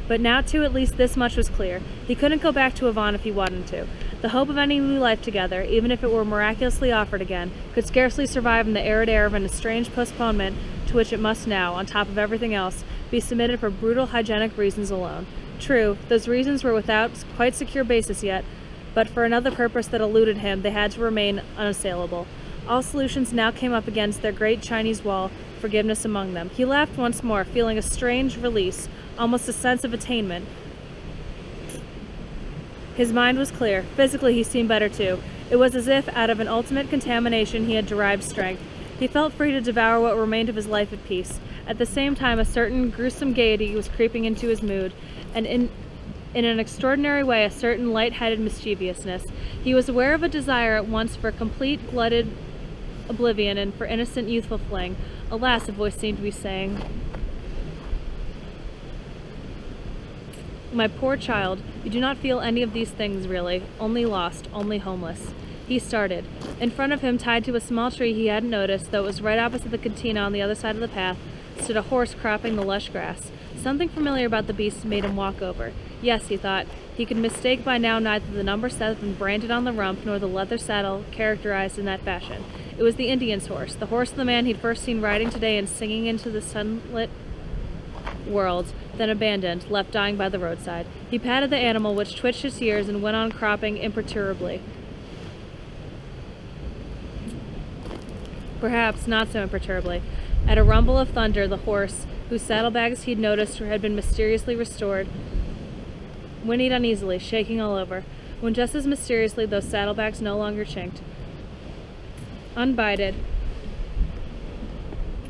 But now, too, at least this much was clear. He couldn't go back to Yvonne if he wanted to. The hope of any new life together, even if it were miraculously offered again, could scarcely survive in the arid air of an estranged postponement to which it must now, on top of everything else, be submitted for brutal hygienic reasons alone. True, those reasons were without quite secure basis yet, but for another purpose that eluded him, they had to remain unassailable. All solutions now came up against their great Chinese wall, forgiveness among them. He laughed once more, feeling a strange release, almost a sense of attainment. His mind was clear. Physically, he seemed better too. It was as if, out of an ultimate contamination, he had derived strength. He felt free to devour what remained of his life at peace. At the same time, a certain gruesome gaiety was creeping into his mood, and in, in an extraordinary way, a certain light-headed mischievousness. He was aware of a desire at once for complete, glutted oblivion and for innocent, youthful fling. Alas, a voice seemed to be saying, My poor child, you do not feel any of these things really, only lost, only homeless. He started. In front of him, tied to a small tree he hadn't noticed, though it was right opposite the cantina on the other side of the path, stood a horse cropping the lush grass. Something familiar about the beast made him walk over. Yes, he thought. He could mistake by now neither the number seven branded on the rump nor the leather saddle characterized in that fashion. It was the Indian's horse, the horse of the man he'd first seen riding today and singing into the sunlit world, then abandoned, left dying by the roadside. He patted the animal, which twitched its ears and went on cropping imperturbably. Perhaps not so imperturbably. At a rumble of thunder, the horse, whose saddlebags he'd noticed had been mysteriously restored, whinnied uneasily, shaking all over, when just as mysteriously those saddlebags no longer chinked. Unbided,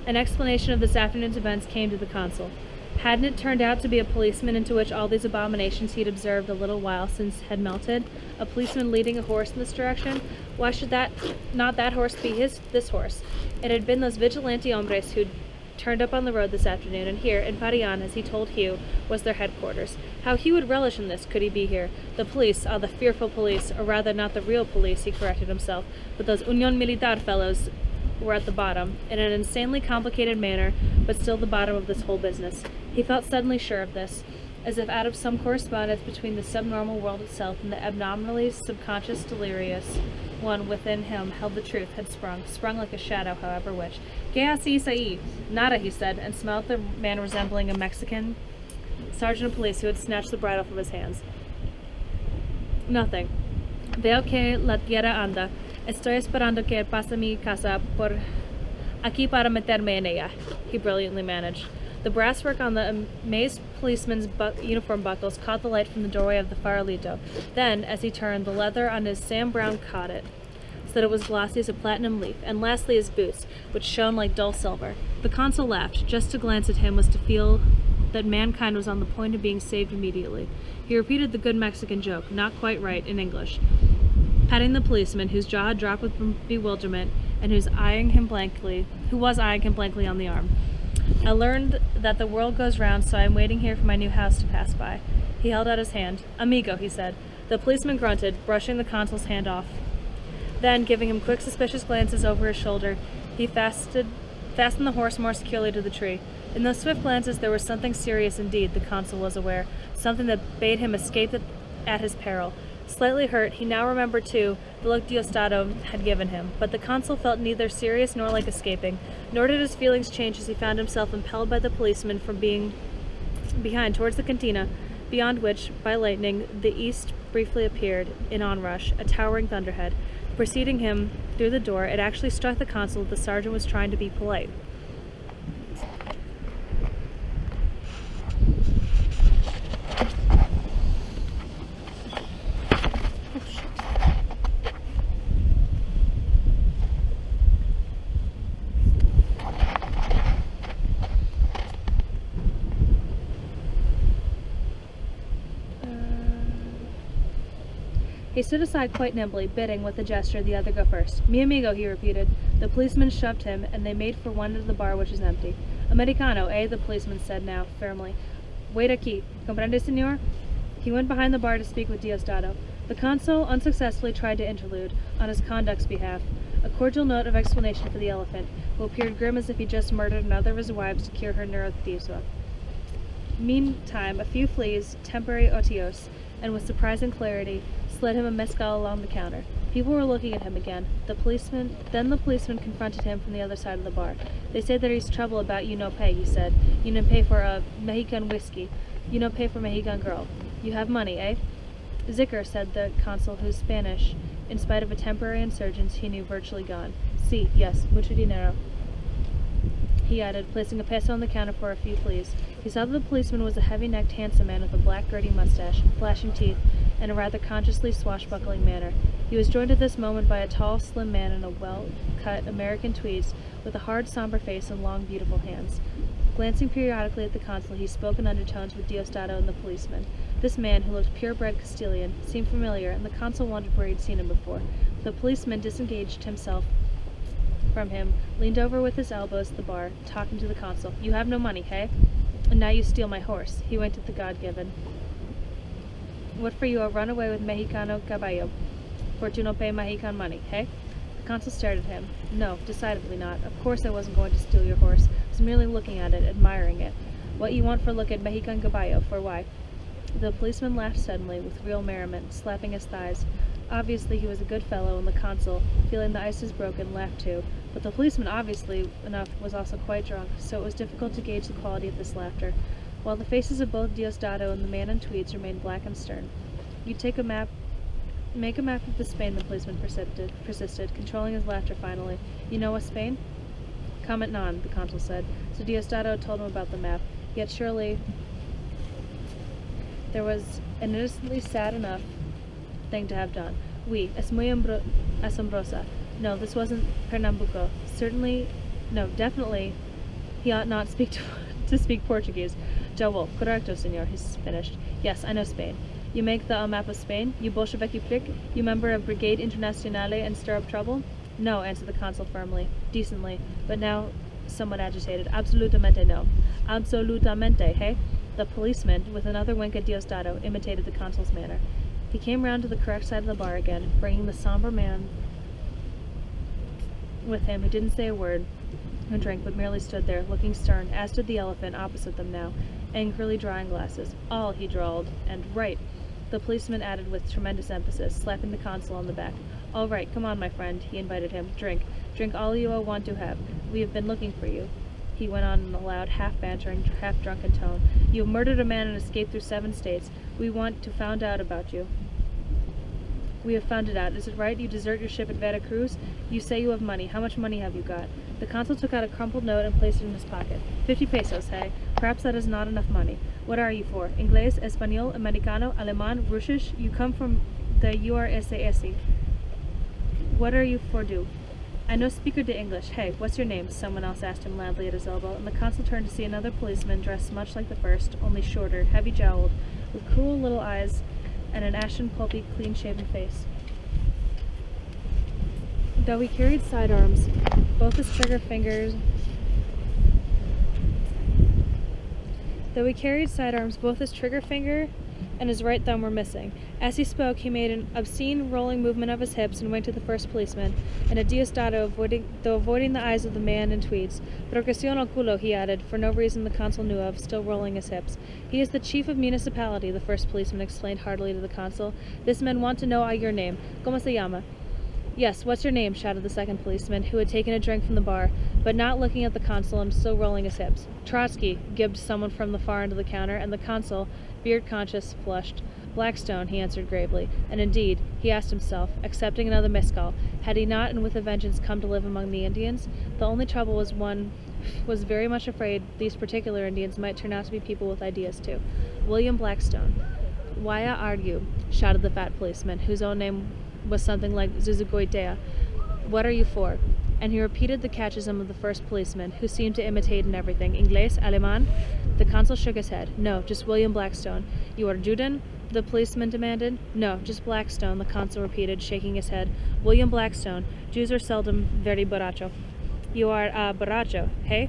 an explanation of this afternoon's events came to the consul. Hadn't it turned out to be a policeman into which all these abominations he'd observed a little while since had melted? A policeman leading a horse in this direction? Why should that not that horse be his this horse? It had been those vigilante hombres who'd turned up on the road this afternoon, and here, in Parian, as he told Hugh, was their headquarters. How Hugh would relish in this, could he be here. The police, ah, the fearful police, or rather not the real police, he corrected himself, but those Union Militar fellows were at the bottom, in an insanely complicated manner, but still the bottom of this whole business. He felt suddenly sure of this, as if out of some correspondence between the subnormal world itself and the abnormally subconscious delirious one within him held the truth, had sprung, sprung like a shadow, however which. Que ahí? Nada, he said, and smiled at the man resembling a Mexican sergeant of police who had snatched the bridle from his hands. Nothing. Veo que la tierra anda. Estoy esperando que pase mi casa por aquí para meterme en ella, he brilliantly managed. The brasswork on the amazed policeman's bu uniform buckles caught the light from the doorway of the farolito. Then, as he turned, the leather on his Sam Browne caught it, so that it was glossy as a platinum leaf, and lastly his boots, which shone like dull silver. The consul laughed. Just to glance at him was to feel that mankind was on the point of being saved immediately. He repeated the good Mexican joke, not quite right, in English, patting the policeman, whose jaw dropped with bewilderment, and who's eyeing him blankly, who was eyeing him blankly on the arm. I learned that the world goes round, so I am waiting here for my new house to pass by. He held out his hand. Amigo, he said. The policeman grunted, brushing the consul's hand off. Then, giving him quick, suspicious glances over his shoulder, he fastened, fastened the horse more securely to the tree. In those swift glances there was something serious indeed, the consul was aware, something that bade him escape at his peril. Slightly hurt, he now remembered, too, the look Diosdado had given him, but the consul felt neither serious nor like escaping, nor did his feelings change as he found himself impelled by the policeman from being behind towards the cantina, beyond which, by lightning, the east briefly appeared, in onrush, a towering thunderhead. Preceding him through the door, it actually struck the consul that the sergeant was trying to be polite. He stood aside quite nimbly, bidding with a gesture the other go first. Mi amigo, he repeated. The policeman shoved him, and they made for one of the bar which was empty. Americano, eh? the policeman said now, firmly. Wait aquí. Comprende, senor? He went behind the bar to speak with Diosdado. The consul unsuccessfully tried to interlude, on his conduct's behalf, a cordial note of explanation for the elephant, who appeared grim as if he just murdered another of his wives to cure her neurothesua. Meantime, a few fleas, temporary otios, and with surprising clarity, slid him a mezcal along the counter. People were looking at him again. The policeman, then the policeman confronted him from the other side of the bar. They say that he's trouble about you no pay, he said. You no pay for a Mexican whiskey. You no pay for Mexican girl. You have money, eh? Zicker, said the consul, whose Spanish, in spite of a temporary insurgence, he knew virtually gone. Si, yes, mucho dinero. He added, placing a peso on the counter for a few fleas. He saw that the policeman was a heavy-necked, handsome man with a black, dirty mustache, flashing teeth, and a rather consciously swashbuckling manner. He was joined at this moment by a tall, slim man in a well-cut American tweeds, with a hard, somber face and long, beautiful hands. Glancing periodically at the consul, he spoke in undertones with Diosdado and the policeman. This man, who looked purebred Castilian, seemed familiar, and the consul wondered where he had seen him before. The policeman disengaged himself from him, leaned over with his elbows at the bar, talking to the consul. You have no money, hey? And now you steal my horse. He went at the God-given. What for you a runaway with Mexicano caballo? For you no pay Mexican money, hey? The consul stared at him. No, decidedly not. Of course I wasn't going to steal your horse. I was merely looking at it, admiring it. What you want for look at Mexican caballo, for why? The policeman laughed suddenly, with real merriment, slapping his thighs. Obviously he was a good fellow, and the consul, feeling the ice was broken, laughed too. But the policeman, obviously enough, was also quite drunk, so it was difficult to gauge the quality of this laughter, while the faces of both Diosdado and the man in tweeds remained black and stern. You take a map Make a map of the Spain, the policeman persisted, persisted, controlling his laughter finally. You know a Spain? Comment none, the consul said. So Diosdado told him about the map. Yet surely there was an innocently sad enough thing to have done. Oui, es muy asombrosa. No, this wasn't Pernambuco. Certainly, no, definitely, he ought not speak to, to speak Portuguese. Vou. Correcto, senor, he's finished. Yes, I know Spain. You make the uh, map of Spain? You Bolsheviki prick? You member of Brigade Internationale and stir up trouble? No, answered the consul firmly, decently, but now somewhat agitated. Absolutamente no. Absolutamente, hey? The policeman, with another wink at Diosdado, imitated the consul's manner. He came round to the correct side of the bar again, bringing the somber man with him, who didn't say a word who drank, but merely stood there, looking stern, as did the elephant opposite them now, angrily drying glasses. All, he drawled, and right. The policeman added with tremendous emphasis, slapping the consul on the back. All right, come on, my friend, he invited him. Drink. Drink all you want to have. We have been looking for you he went on in a loud, half-bantering, half-drunken tone. You have murdered a man and escaped through seven states. We want to find out about you. We have found it out. Is it right you desert your ship at Vera Cruz? You say you have money. How much money have you got? The consul took out a crumpled note and placed it in his pocket. Fifty pesos, hey? Perhaps that is not enough money. What are you for? Inglés, Espanol, Americano, Alemán, Russisch? You come from the URSAS. What are you for do? I know speaker de English. Hey, what's your name? Someone else asked him loudly at his elbow, and the consul turned to see another policeman dressed much like the first, only shorter, heavy-jowled, with cool little eyes and an ashen, pulpy, clean-shaven face. Though he carried sidearms, both his trigger fingers Though he carried sidearms, both his trigger finger and his right thumb were missing. As he spoke, he made an obscene rolling movement of his hips and winked at the first policeman, and at Diosdado, avoiding, though avoiding the eyes of the man in tweeds. Procasión al culo, he added, for no reason the consul knew of, still rolling his hips. He is the chief of municipality, the first policeman explained heartily to the consul. This men want to know your name. ¿Cómo se llama? Yes, what's your name? shouted the second policeman, who had taken a drink from the bar, but not looking at the consul and still rolling his hips. Trotsky, gibbed someone from the far end of the counter, and the consul, beard conscious, flushed. Blackstone, he answered gravely, and indeed, he asked himself, accepting another mescal, had he not and with a vengeance come to live among the Indians? The only trouble was one was very much afraid these particular Indians might turn out to be people with ideas too. William Blackstone. Why are you? shouted the fat policeman, whose own name was something like Zuzugoitea. What are you for? And he repeated the catechism of the first policeman, who seemed to imitate in everything. Inglés, Alemán? The consul shook his head. No, just William Blackstone. You are Juden? The policeman demanded. No, just Blackstone, the consul repeated, shaking his head. William Blackstone. Jews are seldom very borracho. You are a uh, borracho, hey?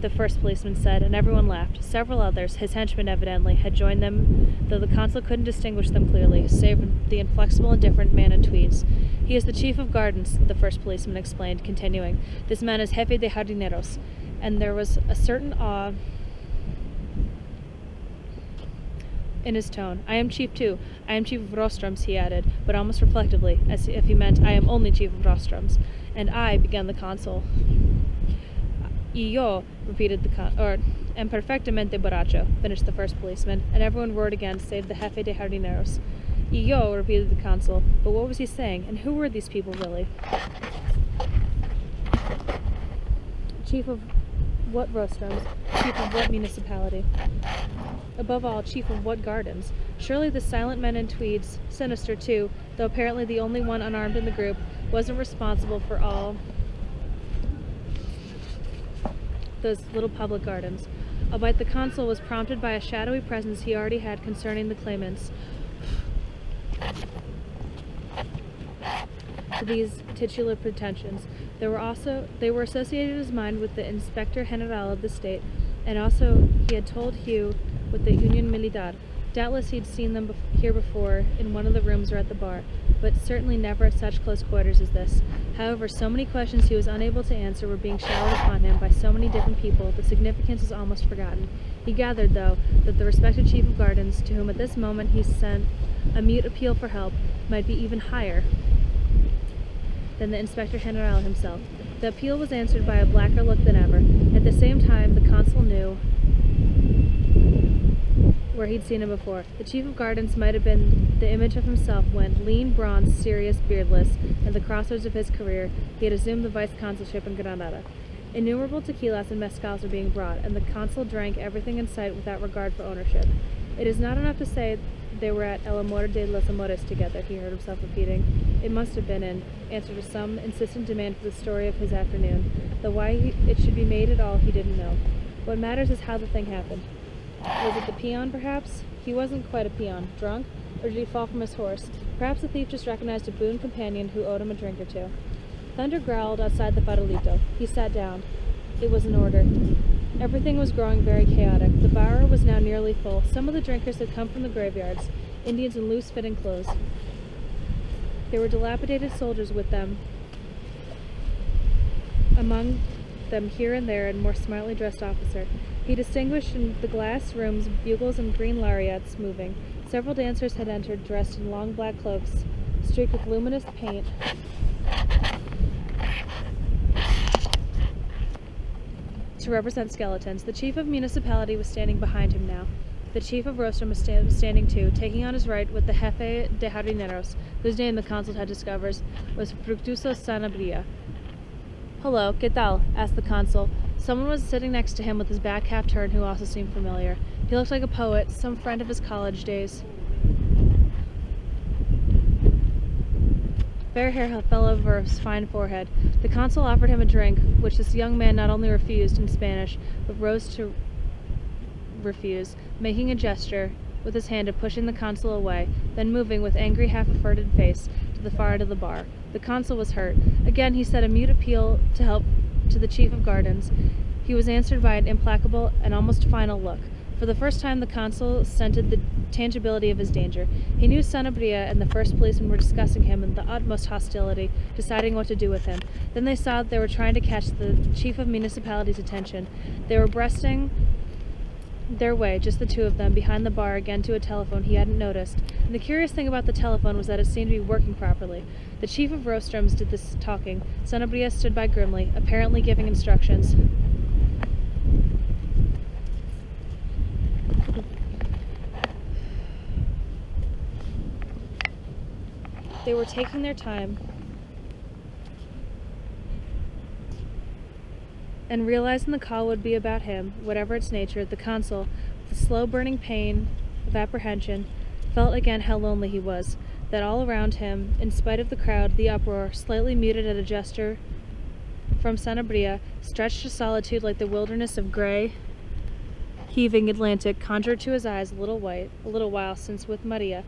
The first policeman said, and everyone laughed. Several others, his henchmen evidently, had joined them, though the consul couldn't distinguish them clearly, save the inflexible and different man in tweeds. He is the chief of gardens, the first policeman explained, continuing. This man is Jefe de Jardineros, and there was a certain awe in his tone. I am chief too. I am chief of Rostrums, he added, but almost reflectively, as if he meant I am only chief of Rostrums. And I, began the consul. Y yo, repeated the con- or am perfectamente borracho, finished the first policeman, and everyone roared again, save the jefe de jardineros. Y yo, repeated the consul, but what was he saying, and who were these people really? Chief of what Rostrums? Chief of what municipality? Above all, chief of what gardens? Surely the silent men in tweeds, sinister too, though apparently the only one unarmed in the group, wasn't responsible for all those little public gardens. Albeit the consul was prompted by a shadowy presence he already had concerning the claimants to these titular pretensions. There were also they were associated in his mind with the Inspector General of the state, and also he had told Hugh with the Union Militar. Doubtless he'd seen them here before in one of the rooms or at the bar, but certainly never at such close quarters as this. However, so many questions he was unable to answer were being showered upon him by so many different people, the significance was almost forgotten. He gathered, though, that the respected chief of gardens, to whom at this moment he sent a mute appeal for help, might be even higher than the Inspector General himself. The appeal was answered by a blacker look than ever. At the same time, the consul knew where he'd seen him before. The chief of gardens might have been the image of himself when, lean, bronzed, serious, beardless, at the crossroads of his career, he had assumed the vice consulship in Granada. Innumerable tequilas and mezcals were being brought, and the consul drank everything in sight without regard for ownership. It is not enough to say they were at El Amor de los Amores together, he heard himself repeating. It must have been in answer to some insistent demand for the story of his afternoon, though why it should be made at all he didn't know. What matters is how the thing happened. Was it the peon, perhaps? He wasn't quite a peon. Drunk? Or did he fall from his horse? Perhaps the thief just recognized a boon companion who owed him a drink or two. Thunder growled outside the farolito. He sat down. It was an order. Everything was growing very chaotic. The bar was now nearly full. Some of the drinkers had come from the graveyards, Indians in loose-fitting clothes. There were dilapidated soldiers with them, among them here and there a more smartly dressed officer. He distinguished in the glass rooms bugles and green lariats moving. Several dancers had entered, dressed in long black cloaks, streaked with luminous paint. To represent skeletons. The chief of municipality was standing behind him now. The chief of Rostrum was sta standing too, taking on his right with the jefe de jardineros, whose name the consul had discovered was Fructuoso Sanabria. Hello, ¿qué tal? asked the consul, Someone was sitting next to him with his back half turned who also seemed familiar. He looked like a poet, some friend of his college days. Fair hair fell over his fine forehead. The consul offered him a drink, which this young man not only refused in Spanish, but rose to refuse, making a gesture with his hand of pushing the consul away, then moving with angry, half-averted face to the far end of the bar. The consul was hurt. Again he said a mute appeal to help to the chief of gardens, he was answered by an implacable and almost final look. For the first time, the consul scented the tangibility of his danger. He knew Sanabria and the first policeman were discussing him in the utmost hostility, deciding what to do with him. Then they saw that they were trying to catch the chief of municipality's attention. They were breasting their way, just the two of them, behind the bar again to a telephone he hadn't noticed. And the curious thing about the telephone was that it seemed to be working properly. The chief of Rostrums did this talking. Sanabria stood by grimly, apparently giving instructions. They were taking their time and realizing the call would be about him, whatever its nature, the consul, with the slow burning pain of apprehension, felt again how lonely he was, that all around him, in spite of the crowd, the uproar, slightly muted at a gesture from Sanabria, stretched to solitude like the wilderness of gray heaving Atlantic conjured to his eyes a little white, a little while since with Maria,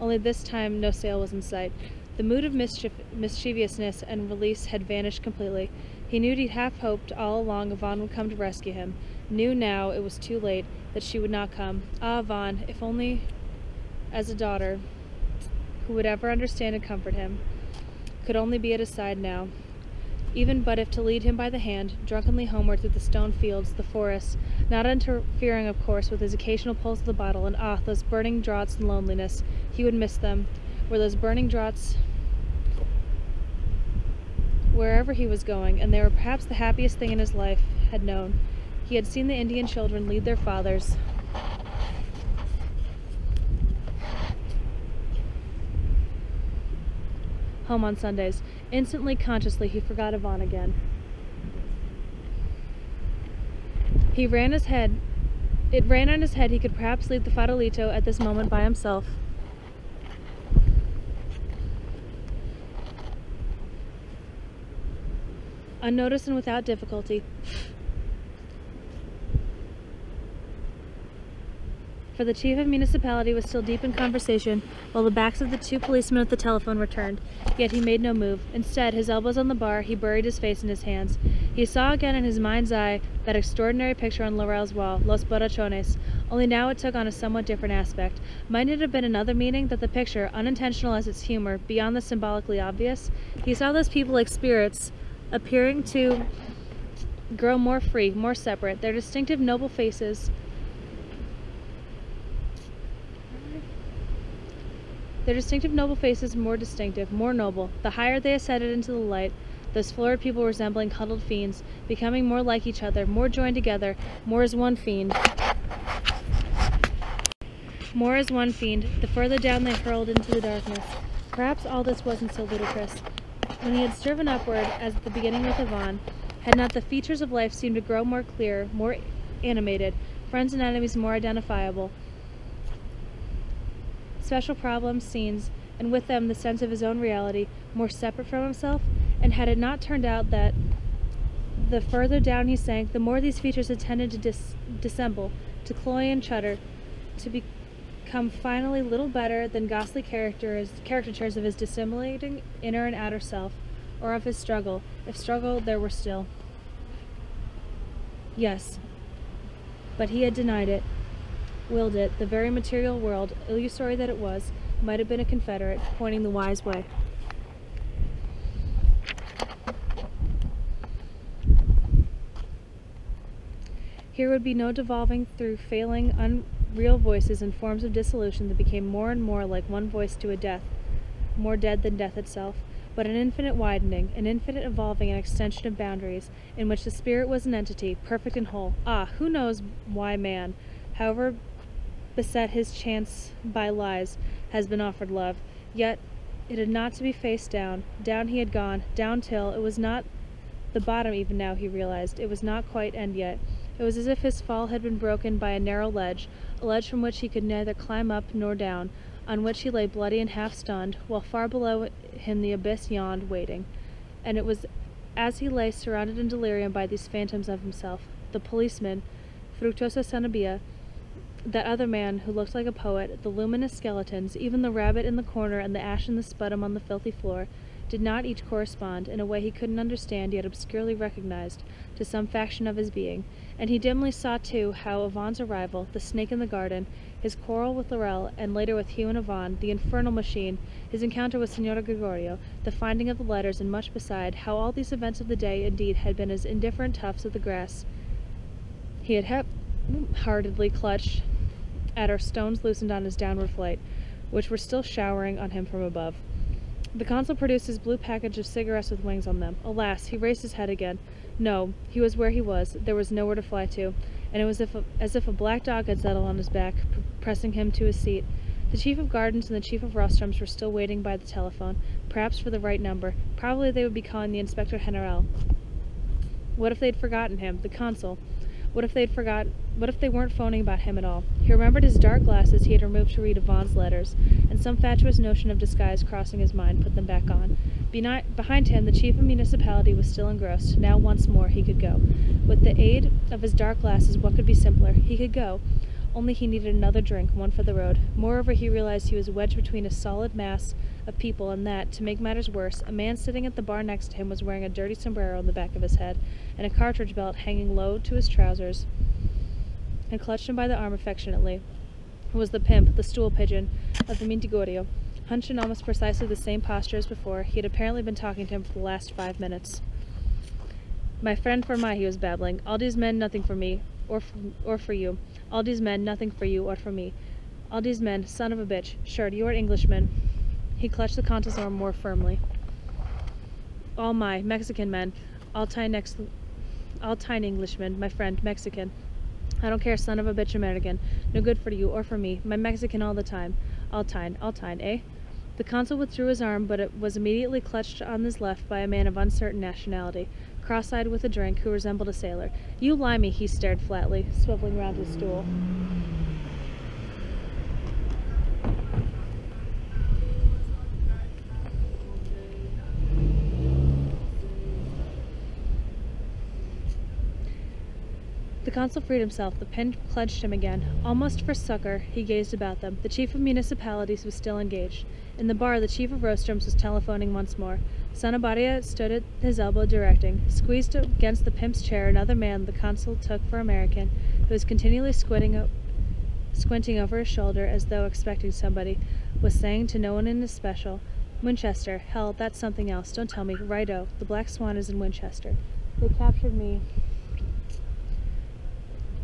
only this time no sail was in sight. The mood of mischief, mischievousness and release had vanished completely. He knew he'd half hoped all along Yvonne would come to rescue him. Knew now it was too late that she would not come. Ah, Yvonne, if only as a daughter who would ever understand and comfort him, could only be at his side now. Even but if to lead him by the hand, drunkenly homeward through the stone fields, the forests, not interfering, of course, with his occasional pulls of the bottle, and ah, those burning draughts and loneliness, he would miss them. Were those burning draughts wherever he was going, and they were perhaps the happiest thing in his life had known. He had seen the Indian children lead their fathers. Home on Sundays. Instantly, consciously, he forgot Yvonne again. He ran his head. It ran on his head he could perhaps leave the Farolito at this moment by himself. Unnoticed and without difficulty, for the chief of municipality was still deep in conversation while the backs of the two policemen at the telephone were turned. Yet he made no move. Instead, his elbows on the bar, he buried his face in his hands. He saw again in his mind's eye that extraordinary picture on Laurel's wall, Los Borrachones, only now it took on a somewhat different aspect. Might it have been another meaning that the picture, unintentional as its humor, beyond the symbolically obvious? He saw those people like spirits appearing to grow more free, more separate, their distinctive noble faces Their distinctive noble faces more distinctive, more noble. The higher they ascended into the light, those florid people resembling huddled fiends, becoming more like each other, more joined together, more as one fiend. More as one fiend, the further down they hurled into the darkness. Perhaps all this wasn't so ludicrous. When he had striven upward, as at the beginning with Yvonne, had not the features of life seemed to grow more clear, more animated, friends and enemies more identifiable, special problems, scenes, and with them the sense of his own reality, more separate from himself? And had it not turned out that the further down he sank, the more these features had tended to dis- dissemble, to cloy and shudder, to become finally little better than ghastly characters, caricatures of his dissimulating inner and outer self, or of his struggle, if struggle there were still. Yes, but he had denied it, willed it, the very material world, illusory that it was, might have been a confederate, pointing the wise way. Here would be no devolving through failing, unreal voices and forms of dissolution that became more and more like one voice to a death, more dead than death itself, but an infinite widening, an infinite evolving and extension of boundaries, in which the spirit was an entity, perfect and whole. Ah, who knows why man, however beset his chance by lies, has been offered love. Yet it had not to be faced down. Down he had gone, down till it was not the bottom even now, he realized. It was not quite end yet. It was as if his fall had been broken by a narrow ledge, a ledge from which he could neither climb up nor down, on which he lay bloody and half stunned, while far below him the abyss yawned, waiting. And it was as he lay surrounded in delirium by these phantoms of himself, the policeman, Fructuoso Sanabria, that other man who looked like a poet, the luminous skeletons, even the rabbit in the corner and the ash and the sputum on the filthy floor, did not each correspond, in a way he couldn't understand yet obscurely recognized, to some faction of his being, and he dimly saw too how Yvonne's arrival, the snake in the garden, his quarrel with Laurel, and later with Hugh and Yvonne, the infernal machine, his encounter with Senora Gregorio, the finding of the letters, and much beside, how all these events of the day indeed had been as indifferent tufts of the grass he had half-heartedly clutched at our stones loosened on his downward flight, which were still showering on him from above. The consul produced his blue package of cigarettes with wings on them. Alas, he raised his head again. No, he was where he was. There was nowhere to fly to, and it was if a, as if a black dog had settled on his back, pr pressing him to his seat. The chief of gardens and the chief of rostrums were still waiting by the telephone, perhaps for the right number. Probably they would be calling the inspector general. What if they'd forgotten him, the consul? What if they'd forgot? What if they weren't phoning about him at all? He remembered his dark glasses he had removed to read Yvonne's letters, and some fatuous notion of disguise crossing his mind put them back on. Behind him, the chief of municipality was still engrossed. Now once more he could go. With the aid of his dark glasses, what could be simpler? He could go. Only he needed another drink, one for the road. Moreover, he realized he was wedged between a solid mass of people, and that, to make matters worse, a man sitting at the bar next to him was wearing a dirty sombrero on the back of his head, and a cartridge belt hanging low to his trousers, and clutched him by the arm affectionately. It was the pimp, the stool pigeon, of the Mingitorio. Hunched in almost precisely the same posture as before, he had apparently been talking to him for the last five minutes. My friend for my, he was babbling. All these men, nothing for me, or for, or for you. All these men, nothing for you or for me. All these men, son of a bitch. Sure, you are Englishman. He clutched the consul's arm more firmly. All my, Mexican men. All time next, all time Englishman, my friend, Mexican. I don't care, son of a bitch American. No good for you or for me. My Mexican all the time. All time, all time, eh? The consul withdrew his arm, but it was immediately clutched on his left by a man of uncertain nationality cross-eyed with a drink, who resembled a sailor. You lie me, he stared flatly, swiveling round his stool. Consul freed himself. The pen clutched him again. Almost for succor, he gazed about them. The chief of municipalities was still engaged. In the bar, the chief of rostrums was telephoning once more. Sanabria stood at his elbow directing. Squeezed against the pimp's chair, another man the consul took for American, who was continually squinting, squinting over his shoulder as though expecting somebody, was saying to no one in especial, Winchester, hell, that's something else. Don't tell me. Righto. The Black Swan is in Winchester. They captured me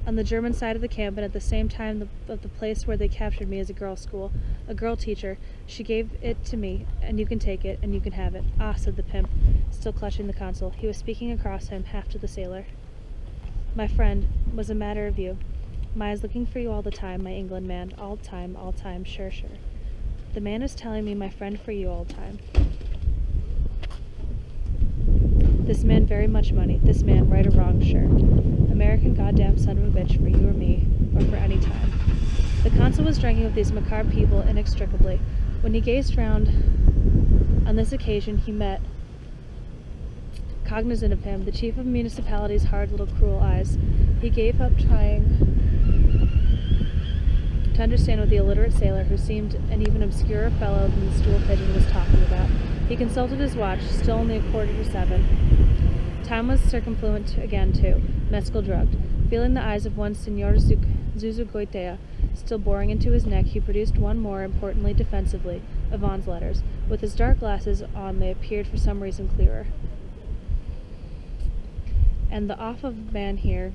on the German side of the camp and at the same time the, of the place where they captured me as a girls' school. A girl teacher. She gave it to me, and you can take it, and you can have it. Ah, said the pimp, still clutching the consul. He was speaking across him, half to the sailor. My friend, was a matter of you. Maya's looking for you all the time, my England man. All time, all time, sure, sure. The man is telling me my friend for you all time. This man very much money. This man, right or wrong, sure. American goddamn son of a bitch for you or me, or for any time. The consul was drinking with these macabre people inextricably. When he gazed round on this occasion, he met, cognizant of him, the chief of municipality's hard little cruel eyes. He gave up trying to understand what the illiterate sailor, who seemed an even obscurer fellow than the stool pigeon, was talking about. He consulted his watch, still only a quarter to seven. Time was circumfluent again, too, mescal drugged. Feeling the eyes of one Senor Zuzugoitea still boring into his neck, he produced one more, importantly defensively, Yvonne's letters. With his dark glasses on, they appeared for some reason clearer. And the off of man here,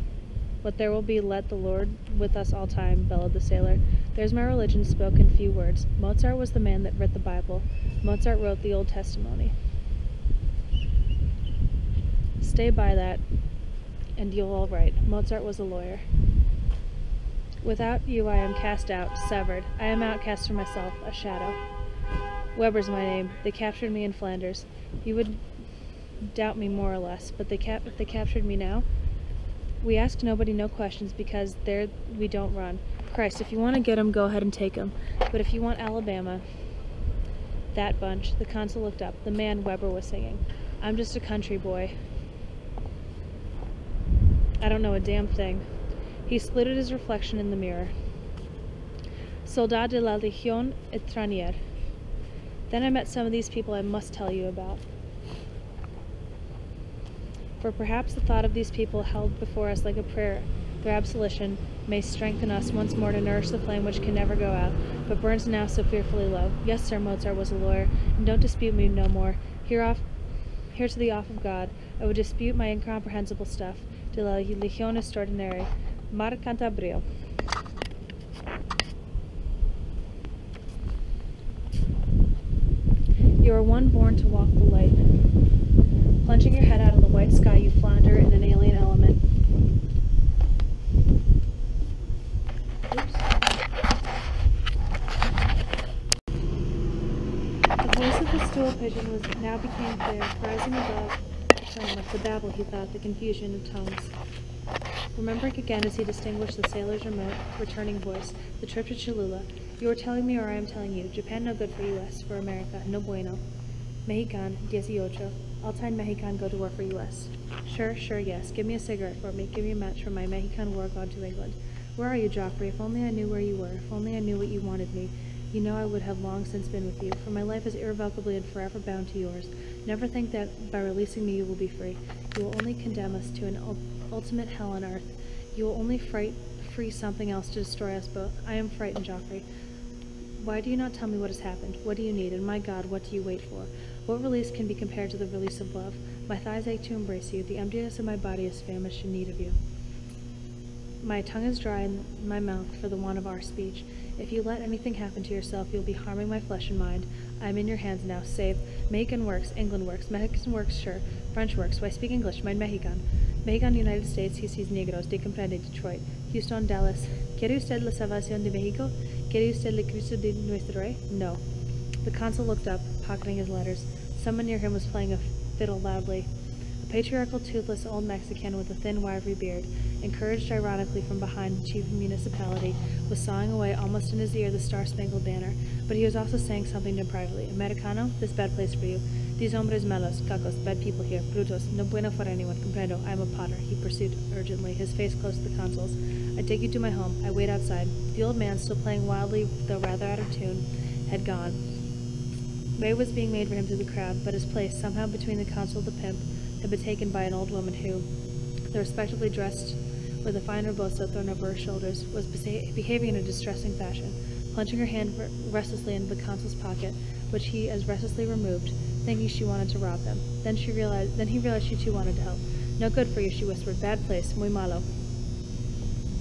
what there will be, let the Lord with us all time, bellowed the sailor. There's my religion, spoke in few words. Mozart was the man that writ the Bible. Mozart wrote the Old Testimony. Stay by that, and you'll all right. Mozart was a lawyer. Without you I am cast out, severed. I am outcast for myself, a shadow. Weber's my name. They captured me in Flanders. You would doubt me more or less, but they cap if they captured me now, we ask nobody no questions because there we don't run. Christ, if you want to get 'em, go ahead and take 'em. But if you want Alabama, that bunch, the consul looked up. The man Weber was singing. I'm just a country boy. I don't know a damn thing. He slid his reflection in the mirror. Soldat de la Legion Etranière. Then I met some of these people I must tell you about. For perhaps the thought of these people held before us like a prayer, their absolution, may strengthen us once more to nourish the flame which can never go out, but burns now so fearfully low. Yes, sir, Mozart was a lawyer, and don't dispute me no more. Here off here to the off of God, I would dispute my incomprehensible stuff. De la Legion Extraordinaire. Mar Cantabrio. You are one born to walk the light. Plunging your head out of the white sky, you flounder in an alien element. Oops. The voice of the stool pigeon was now became clear, rising above the clamor, the babble, he thought, the confusion of tongues. Remembering again as he distinguished the sailor's remote, returning voice, the trip to Cholula. You are telling me or I am telling you. Japan no good for U.S., for America. No bueno. Mexican, dieciocho. Altai Mexican go to war for U.S. Sure, sure, yes. Give me a cigarette for me. Give me a match for my Mexican war gone to England. Where are you, Geoffrey? If only I knew where you were. If only I knew what you wanted me. You know I would have long since been with you, for my life is irrevocably and forever bound to yours. Never think that by releasing me you will be free. You will only condemn us to an ul- ultimate hell on earth. You will only fright, free something else to destroy us both. I am frightened, Geoffrey. Why do you not tell me what has happened? What do you need? And my God, what do you wait for? What release can be compared to the release of love? My thighs ache to embrace you. The emptiness of my body is famished in need of you. My tongue is dry in my mouth for the want of our speech. If you let anything happen to yourself, you'll be harming my flesh and mind. I am in your hands now. Save. Mexican works, England works, Mexican works, sure. French works. Why speak English? Mein Mexican. Mexican, United States, he sees negros. De comprende, Detroit. Houston, Dallas. ¿Quiere usted la salvación de Mexico? ¿Quiere usted el Cristo de nuestro Rey? No. The consul looked up, pocketing his letters. Someone near him was playing a fiddle loudly. A patriarchal, toothless old Mexican with a thin, wiry beard, encouraged ironically from behind the chief of municipality, was sawing away almost in his ear the star-spangled banner, but he was also saying something to him privately. Americano, this bad place for you. These hombres malos, cacos, bad people here, brutos, no bueno for anyone, comprendo, I am a potter, he pursued urgently, his face close to the consul's. I take you to my home. I wait outside. The old man, still playing wildly, though rather out of tune, had gone. Way was being made for him through the crowd, but his place, somehow between the consul and the pimp, had been taken by an old woman who, though respectably dressed with a fine rebozo thrown over her shoulders, was beha- behaving in a distressing fashion, plunging her hand restlessly into the consul's pocket, which he as restlessly removed, thinking she wanted to rob him. Then she realized. Then he realized she too wanted to help. No good for you, she whispered. Bad place, muy malo.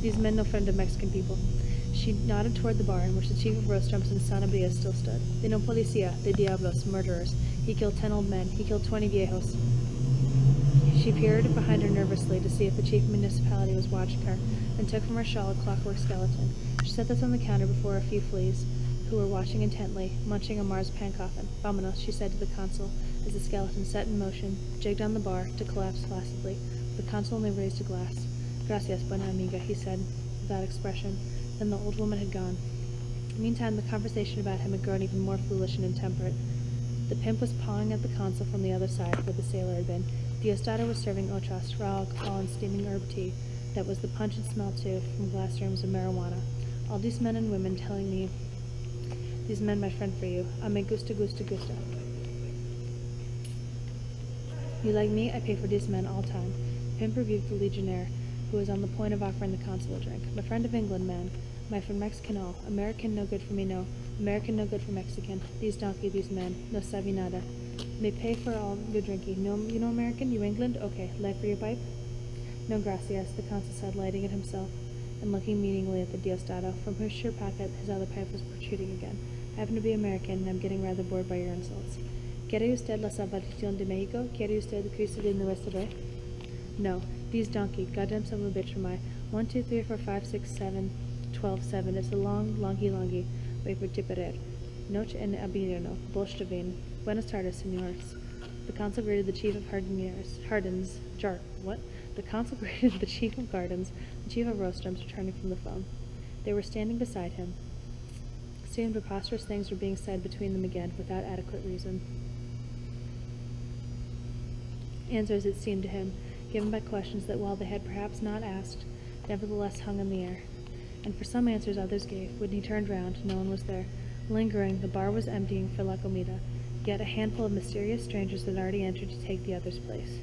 These men no friend of Mexican people. She nodded toward the bar in which the chief of Rostrums and Sanabria still stood. De no policia, de diablos, murderers. He killed ten old men. He killed twenty viejos. She peered behind her nervously to see if the chief municipality was watching her, then took from her shawl a clockwork skeleton. She set this on the counter before a few fleas, who were watching intently, munching a marzipan coffin. Vamonos, she said to the consul, as the skeleton set in motion, jigged on the bar, to collapse placidly. The consul only raised a glass. Gracias, buena amiga, he said, without expression. Then the old woman had gone. Meantime, the conversation about him had grown even more foolish and intemperate. The pimp was pawing at the consul from the other side, where the sailor had been. Diosdado was serving ochas, raw alcohol, and steaming herb tea that was the pungent smell, too, from glass rooms of marijuana. All these men and women telling me, these men, my friend, for you. A me gusta, gusta, gusta. You like me? I pay for these men all time. Pimp rebuked the legionnaire, who was on the point of offering the consul a drink. My friend of England, man. My friend Mexican all. American no good for me, no. American no good for Mexican. These donkey, these men. No sabi nada. May pay for all your drinking. No, you know American? You England? Okay. Light for your pipe? No gracias, the consul said, lighting it himself, and looking meaningly at the Diosdado, from whose shirt pocket his other pipe was protruding again. I happen to be American, and I'm getting rather bored by your insults. ¿Quiere usted la salvación de Mexico? ¿Quiere usted Cristo de nuestro? No. These donkey, goddamn son of a bitch for my one, two, three, four, five, six, seven, twelve, seven. It's a long, longy, longy. Way for tiperer. Noche en abierno. Bolshtevin. Buenas tardes, senores. The consul greeted the chief of Hardiniers. Hardens. Jar. What? The consul greeted the chief of gardens, the chief of rostrums, returning from the phone. They were standing beside him. Soon preposterous things were being said between them again, without adequate reason. Answers, it seemed to him, given by questions that while they had perhaps not asked, nevertheless hung in the air. And for some answers others gave. When he turned round, no one was there. Lingering, the bar was emptying for La Comida, yet a handful of mysterious strangers had already entered to take the other's place.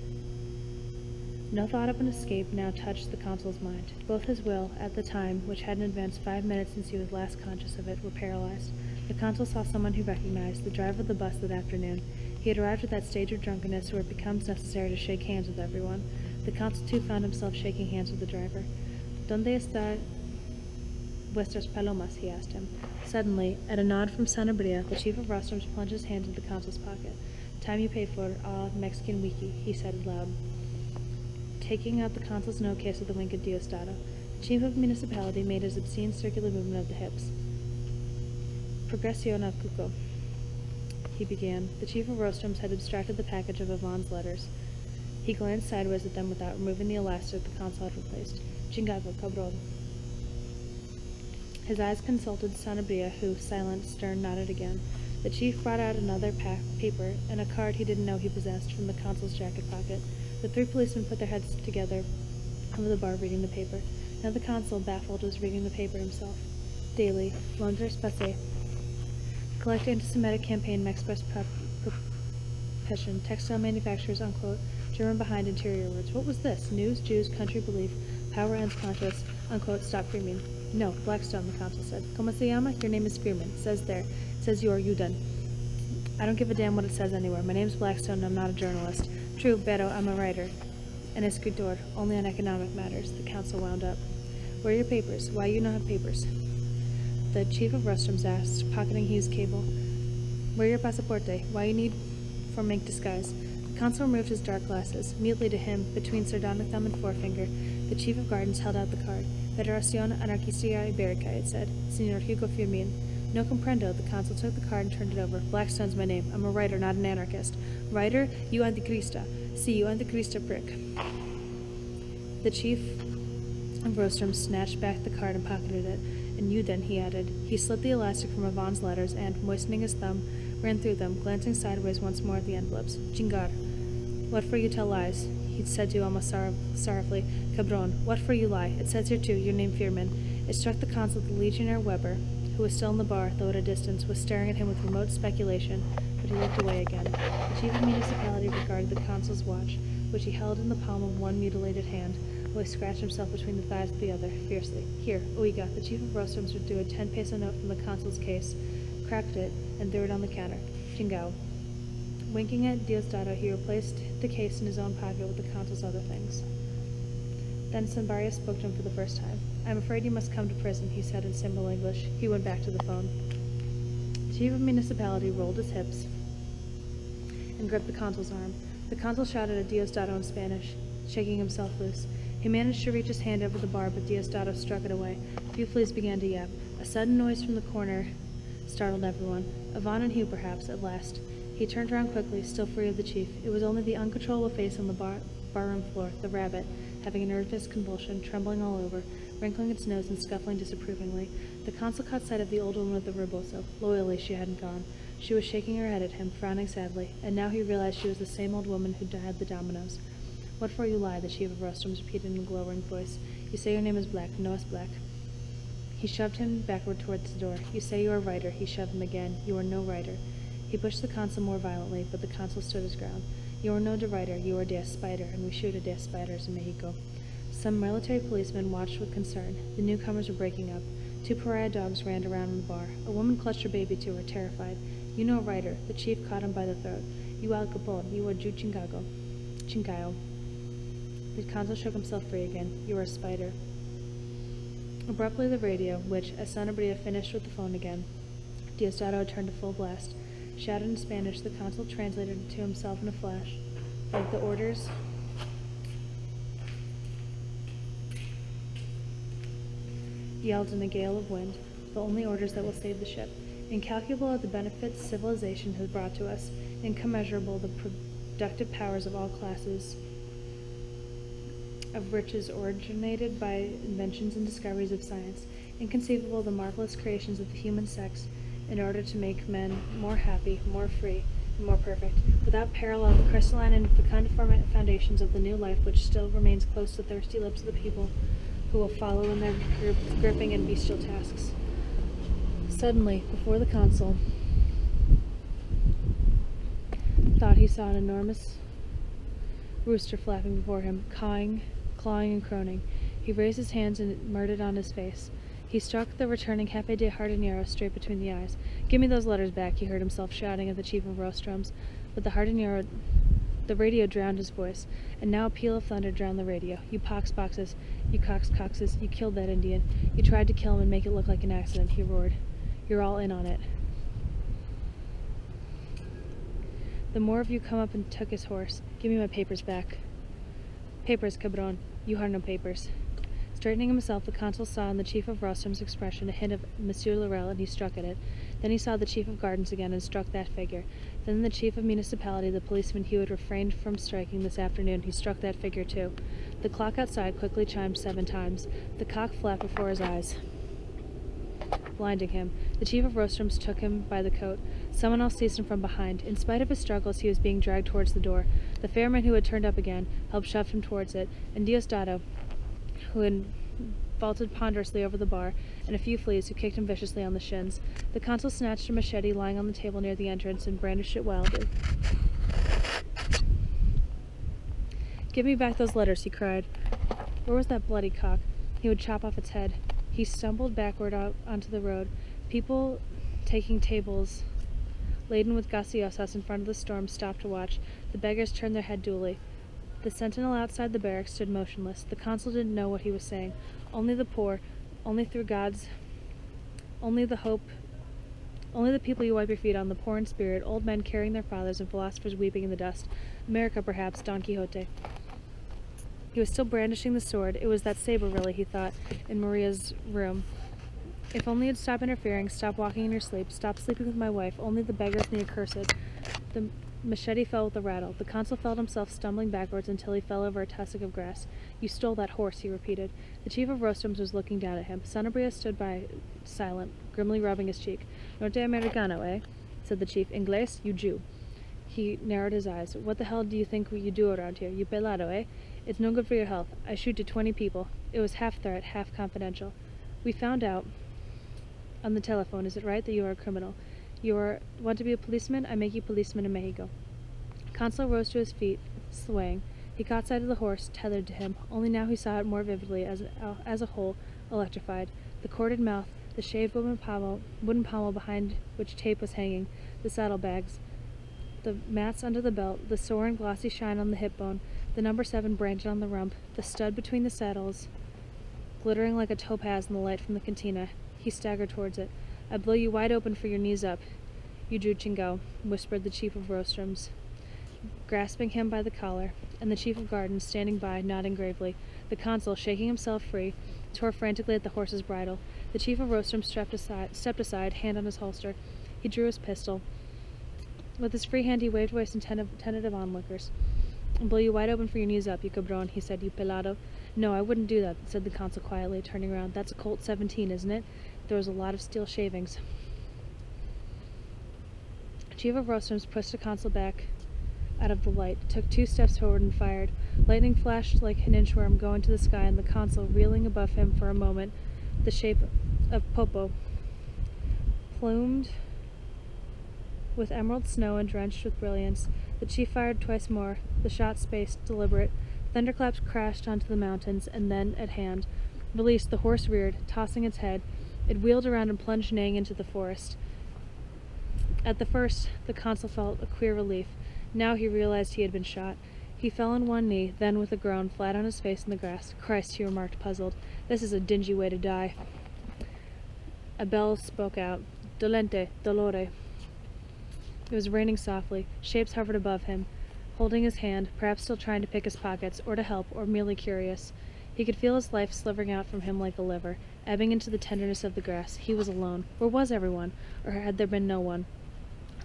No thought of an escape now touched the consul's mind. Both his will, at the time, which hadn't advanced five minutes since he was last conscious of it, were paralyzed. The consul saw someone he recognized, the driver of the bus that afternoon. He had arrived at that stage of drunkenness where it becomes necessary to shake hands with everyone. The consul too found himself shaking hands with the driver. Donde está vuestras palomas? he asked him. Suddenly, at a nod from Sanabria, the chief of Rostrums plunged his hand into the consul's pocket. Time you pay for, ah, Mexican wiki, he said aloud taking out the consul's note case with a wink at Diosdado. The chief of municipality made his obscene circular movement of the hips. Progression of Cuco, he began. The chief of Rostrums had abstracted the package of Yvonne's letters. He glanced sideways at them without removing the elastic the consul had replaced. Chingago, cabrón. His eyes consulted Sanabria, who, silent, stern, nodded again. The chief brought out another pa- paper and a card he didn't know he possessed from the consul's jacket pocket. The three policemen put their heads together over the bar reading the paper. Now the consul, baffled, was reading the paper himself. Daily, Londres Passé. Collect anti-Semitic campaign Express Profession. Textile manufacturers, unquote. German behind interior words. What was this? News, Jews, country belief, power ends conscious, unquote, stop screaming. No, Blackstone, the consul said. Como se llama? Your name is Spearman. Says there. Says you are Juden. I don't give a damn what it says anywhere. My name's Blackstone and I'm not a journalist. True, pero I'm a writer. An escritor, only on economic matters, the council wound up. Where are your papers? Why you not have papers? The chief of Rostrums asked, pocketing Hugh's cable. Where your passaporte? Why you need for make disguise? The consul removed his dark glasses. Mutely to him, between sardonic thumb and forefinger, the chief of gardens held out the card. Federación Anarquista Ibérica, it said. Senor Hugo Firmin. No comprendo. The consul took the card and turned it over. Blackstone's my name. I'm a writer, not an anarchist. Writer? You anticrista. See, you anticrista prick. The chief of Rostrum snatched back the card and pocketed it. And you then, he added. He slit the elastic from Yvonne's letters and, moistening his thumb, ran through them, glancing sideways once more at the envelopes. Chingar. What for you tell lies? He said to almost sorrow- sorrowfully. Cabron. What for you lie? It says here too, your name Fearman. It struck the consul the legionnaire Weber, who was still in the bar, though at a distance, was staring at him with remote speculation, but he looked away again. The chief of municipality regarded the consul's watch, which he held in the palm of one mutilated hand, while he scratched himself between the thighs of the other, fiercely. Here, Oiga, the chief of Rostrums drew a ten peso note from the consul's case, cracked it, and threw it on the counter. Chingao. Winking at Diosdado, he replaced the case in his own pocket with the consul's other things. Then Sanabria spoke to him for the first time. I'm afraid you must come to prison, he said in simple English. He went back to the phone. The chief of municipality rolled his hips and gripped the consul's arm. The consul shouted at Diosdado in Spanish, shaking himself loose. He managed to reach his hand over the bar, but Diosdado struck it away. A few fleas began to yap. A sudden noise from the corner startled everyone. Yvonne and Hugh, perhaps, at last. He turned around quickly, still free of the chief. It was only the uncontrollable face on the bar barroom floor, the rabbit, having a nervous convulsion, trembling all over, wrinkling its nose and scuffling disapprovingly. The consul caught sight of the old woman with the rebozo. Loyally, she hadn't gone. She was shaking her head at him, frowning sadly, and now he realized she was the same old woman who had the dominoes. What for you lie? the chief of Rostrums repeated in a glowering voice. You say your name is Black. No, it's Black. He shoved him backward towards the door. You say you are a writer. He shoved him again. You are no writer. He pushed the consul more violently, but the consul stood his ground. You are no de writer. You are de spider, and we shoot at de spiders in Mexico. Some military policemen watched with concern. The newcomers were breaking up. Two pariah dogs ran around in the bar. A woman clutched her baby to her, terrified. You know writer. The chief caught him by the throat. You Al Capone. You are Ju Chingago. Chingayo. The consul shook himself free again. You are a spider. Abruptly, the radio, which, as Sanabria finished with the phone again, Diosdado turned to full blast. Shouted in Spanish, the consul translated it to himself in a flash. Like the orders yelled in a gale of wind, the only orders that will save the ship. Incalculable are the benefits civilization has brought to us, incommensurable the productive powers of all classes of riches originated by inventions and discoveries of science, inconceivable the marvelous creations of the human sex in order to make men more happy, more free, and more perfect. Without parallel, the crystalline and fecundiform foundations of the new life which still remains close to the thirsty lips of the people who will follow in their group, gripping and bestial tasks. Suddenly, before the consul, thought he saw an enormous rooster flapping before him, cawing, clawing, and croning. He raised his hands and murdered on his face. He struck the returning Jefe de Jardinero straight between the eyes. Give me those letters back, he heard himself shouting at the chief of Rostrums. But the Jardinero, the radio drowned his voice, and now a peal of thunder drowned the radio. You pox boxes, you cox coxes, you killed that Indian. You tried to kill him and make it look like an accident, he roared. You're all in on it. The more of you come up and took his horse. Give me my papers back. Papers, cabron. You have no papers. Straightening himself, the consul saw in the chief of Rostrum's expression a hint of Monsieur Laruelle, and he struck at it. Then he saw the chief of gardens again and struck that figure. Then the chief of municipality, the policeman Hugh had refrained from striking this afternoon, he struck that figure too. The clock outside quickly chimed seven times. The cock flapped before his eyes, blinding him. The chief of Rostrums took him by the coat. Someone else seized him from behind. In spite of his struggles, he was being dragged towards the door. The fairman who had turned up again helped shove him towards it, and Diosdado, who had vaulted ponderously over the bar, and a few fleas who kicked him viciously on the shins. The consul snatched a machete lying on the table near the entrance and brandished it wildly. Give me back those letters, he cried. Where was that bloody cock? He would chop off its head. He stumbled backward out onto the road. People taking tables laden with gaseosas in front of the storm stopped to watch. The beggars turned their head duly. The sentinel outside the barracks stood motionless. The consul didn't know what he was saying. Only the poor, only through God's, only the hope, only the people you wipe your feet on, the poor in spirit, old men carrying their fathers, and philosophers weeping in the dust. America, perhaps, Don Quixote. He was still brandishing the sword. It was that saber, really, he thought, in Maria's room. If only you'd stop interfering, stop walking in your sleep, stop sleeping with my wife, only the beggars and the accursed. The machete fell with a rattle. The consul felt himself stumbling backwards until he fell over a tussock of grass. You stole that horse, he repeated. The chief of Rostrums was looking down at him. Sanabria stood by, silent, grimly rubbing his cheek. Norte Americano, eh? said the chief. Inglés, you Jew. He narrowed his eyes. What the hell do you think you do around here? You pelado, eh? It's no good for your health. I shoot to twenty people. It was half threat, half confidential. We found out on the telephone, is it right, that you are a criminal? You are, want to be a policeman? I make you policeman in Mexico. Consul rose to his feet, swaying. He caught sight of the horse, tethered to him. Only now he saw it more vividly, as, a, as a whole, electrified. The corded mouth, the shaved wooden pommel, wooden pommel behind which tape was hanging, the saddlebags, the mats under the belt, the sore and glossy shine on the hip bone, the number seven branded on the rump, the stud between the saddles, glittering like a topaz in the light from the cantina. He staggered towards it. I blow you wide open for your knees up. You Chingo, whispered the chief of Rostrums, grasping him by the collar, and the chief of gardens, standing by, nodding gravely. The consul, shaking himself free, tore frantically at the horse's bridle. The chief of Rostrums stepped aside, stepped aside, hand on his holster. He drew his pistol. With his free hand, he waved away some tentative onlookers. I'll blow you wide open for your knees up, you cabron, he said, you pelado. No, I wouldn't do that, said the consul quietly, turning around. That's a Colt 17, isn't it? There was a lot of steel shavings. Chief of Rostrums pushed the consul back out of the light, took two steps forward and fired. Lightning flashed like an inchworm going to the sky, and the consul, reeling above him for a moment, the shape of Popo, plumed with emerald snow and drenched with brilliance. The chief fired twice more, the shot spaced, deliberate. Thunderclaps crashed onto the mountains, and then, at hand, released, the horse reared, tossing its head. It wheeled around and plunged neighing into the forest. At the first, the consul felt a queer relief. Now he realized he had been shot. He fell on one knee, then with a groan, flat on his face in the grass. Christ, he remarked, puzzled. This is a dingy way to die. A bell spoke out. Dolente, dolore. It was raining softly. Shapes hovered above him, holding his hand, perhaps still trying to pick his pockets, or to help, or merely curious. He could feel his life slivering out from him like a liver, ebbing into the tenderness of the grass. He was alone. Where was everyone? Or had there been no one?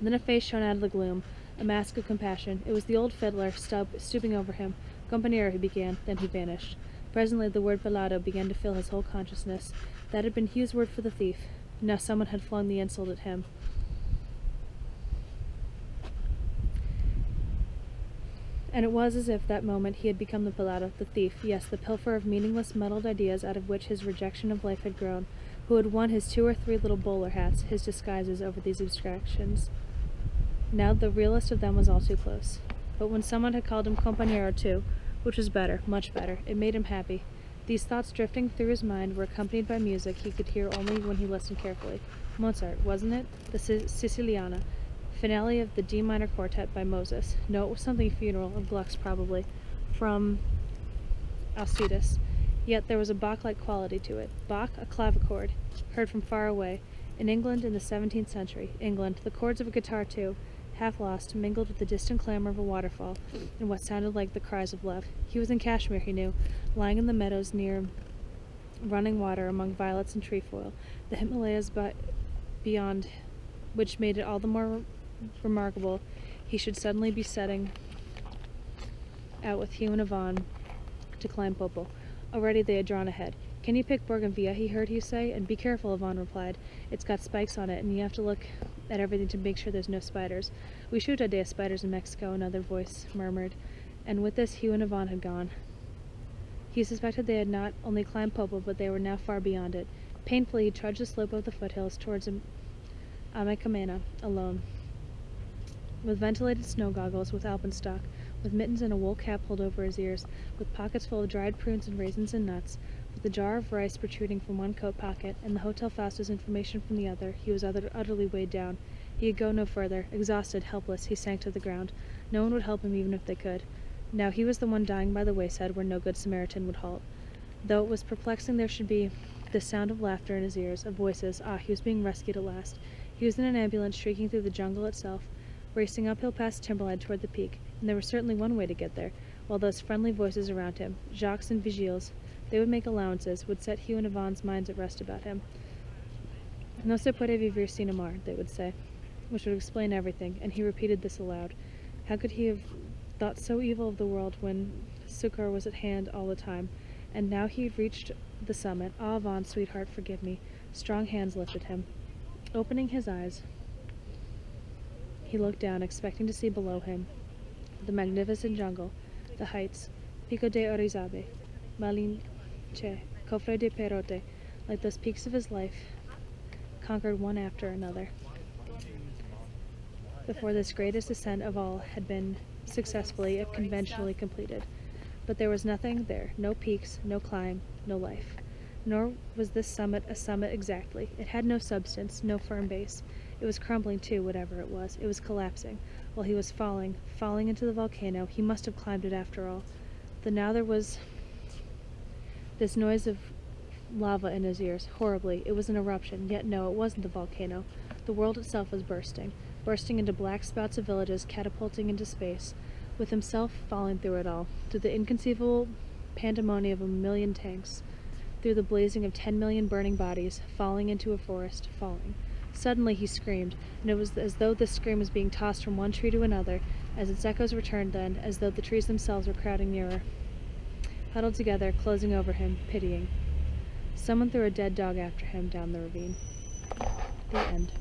Then a face shone out of the gloom, a mask of compassion. It was the old fiddler, Stubb, stooping over him. Compañero, he began, then he vanished. Presently the word pelado began to fill his whole consciousness. That had been Hugh's word for the thief. Now someone had flung the insult at him. And it was as if that moment he had become the pelado, the thief, yes, the pilfer of meaningless, muddled ideas out of which his rejection of life had grown, who had won his two or three little bowler hats, his disguises over these abstractions. Now the realest of them was all too close. But when someone had called him compañero too, which was better, much better, it made him happy. These thoughts drifting through his mind were accompanied by music he could hear only when he listened carefully. Mozart, wasn't it? The Siciliana, Finale of the D minor quartet by Moses. No, it was something funeral, of Gluck's probably, from Alcestis. Yet there was a Bach-like quality to it. Bach, a clavichord, heard from far away. In England in the 17th century, England, the chords of a guitar too, half lost, mingled with the distant clamor of a waterfall, and what sounded like the cries of love. He was in Kashmir, he knew, lying in the meadows near running water among violets and trefoil, the Himalayas but beyond, which made it all the more remarkable he should suddenly be setting out with Hugh and Yvonne to climb Popo. Already they had drawn ahead. Can you pick Bougainvillea, he heard Hugh say, and be careful, Yvonne replied. It's got spikes on it, and you have to look at everything to make sure there's no spiders. We shoot a day of spiders in Mexico, another voice murmured, and with this Hugh and Yvonne had gone. He suspected they had not only climbed Popo, but they were now far beyond it. Painfully, he trudged the slope of the foothills towards Am- Amecameca, alone. With ventilated snow goggles, with alpenstock, with mittens and a wool cap pulled over his ears, with pockets full of dried prunes and raisins and nuts, with a jar of rice protruding from one coat pocket, and the Hotel Fausto's information from the other, he was utter- utterly weighed down. He could go no further. Exhausted, helpless, he sank to the ground. No one would help him even if they could. Now he was the one dying by the wayside where no good Samaritan would halt. Though it was perplexing there should be the sound of laughter in his ears, of voices. Ah, he was being rescued at last. He was in an ambulance shrieking through the jungle itself, racing uphill past Timberline toward the peak, and there was certainly one way to get there, while those friendly voices around him, Jacques and Vigil's, they would make allowances, would set Hugh and Yvonne's minds at rest about him. No se puede vivir sin amar, they would say, which would explain everything, and he repeated this aloud. How could he have thought so evil of the world when succor was at hand all the time? And now he had reached the summit. Ah, Yvonne, sweetheart, forgive me. Strong hands lifted him. Opening his eyes, he looked down, expecting to see below him the magnificent jungle, the heights, Pico de Orizaba, Malinche, Cofre de Perote, like those peaks of his life, conquered one after another. Before this greatest ascent of all had been successfully, if conventionally, completed. But there was nothing there no peaks, no climb, no life. Nor was this summit a summit exactly. It had no substance, no firm base. It was crumbling too, whatever it was. It was collapsing. While he was falling, falling into the volcano, he must have climbed it after all. Though now there was this noise of lava in his ears, horribly. It was an eruption, yet no, it wasn't the volcano. The world itself was bursting, bursting into black spouts of villages, catapulting into space, with himself falling through it all, through the inconceivable pandemonium of a million tanks, through the blazing of ten million burning bodies, falling into a forest, falling. Suddenly he screamed, and it was as though this scream was being tossed from one tree to another, as its echoes returned then, as though the trees themselves were crowding nearer, huddled together, closing over him, pitying. Someone threw a dead dog after him down the ravine. The end.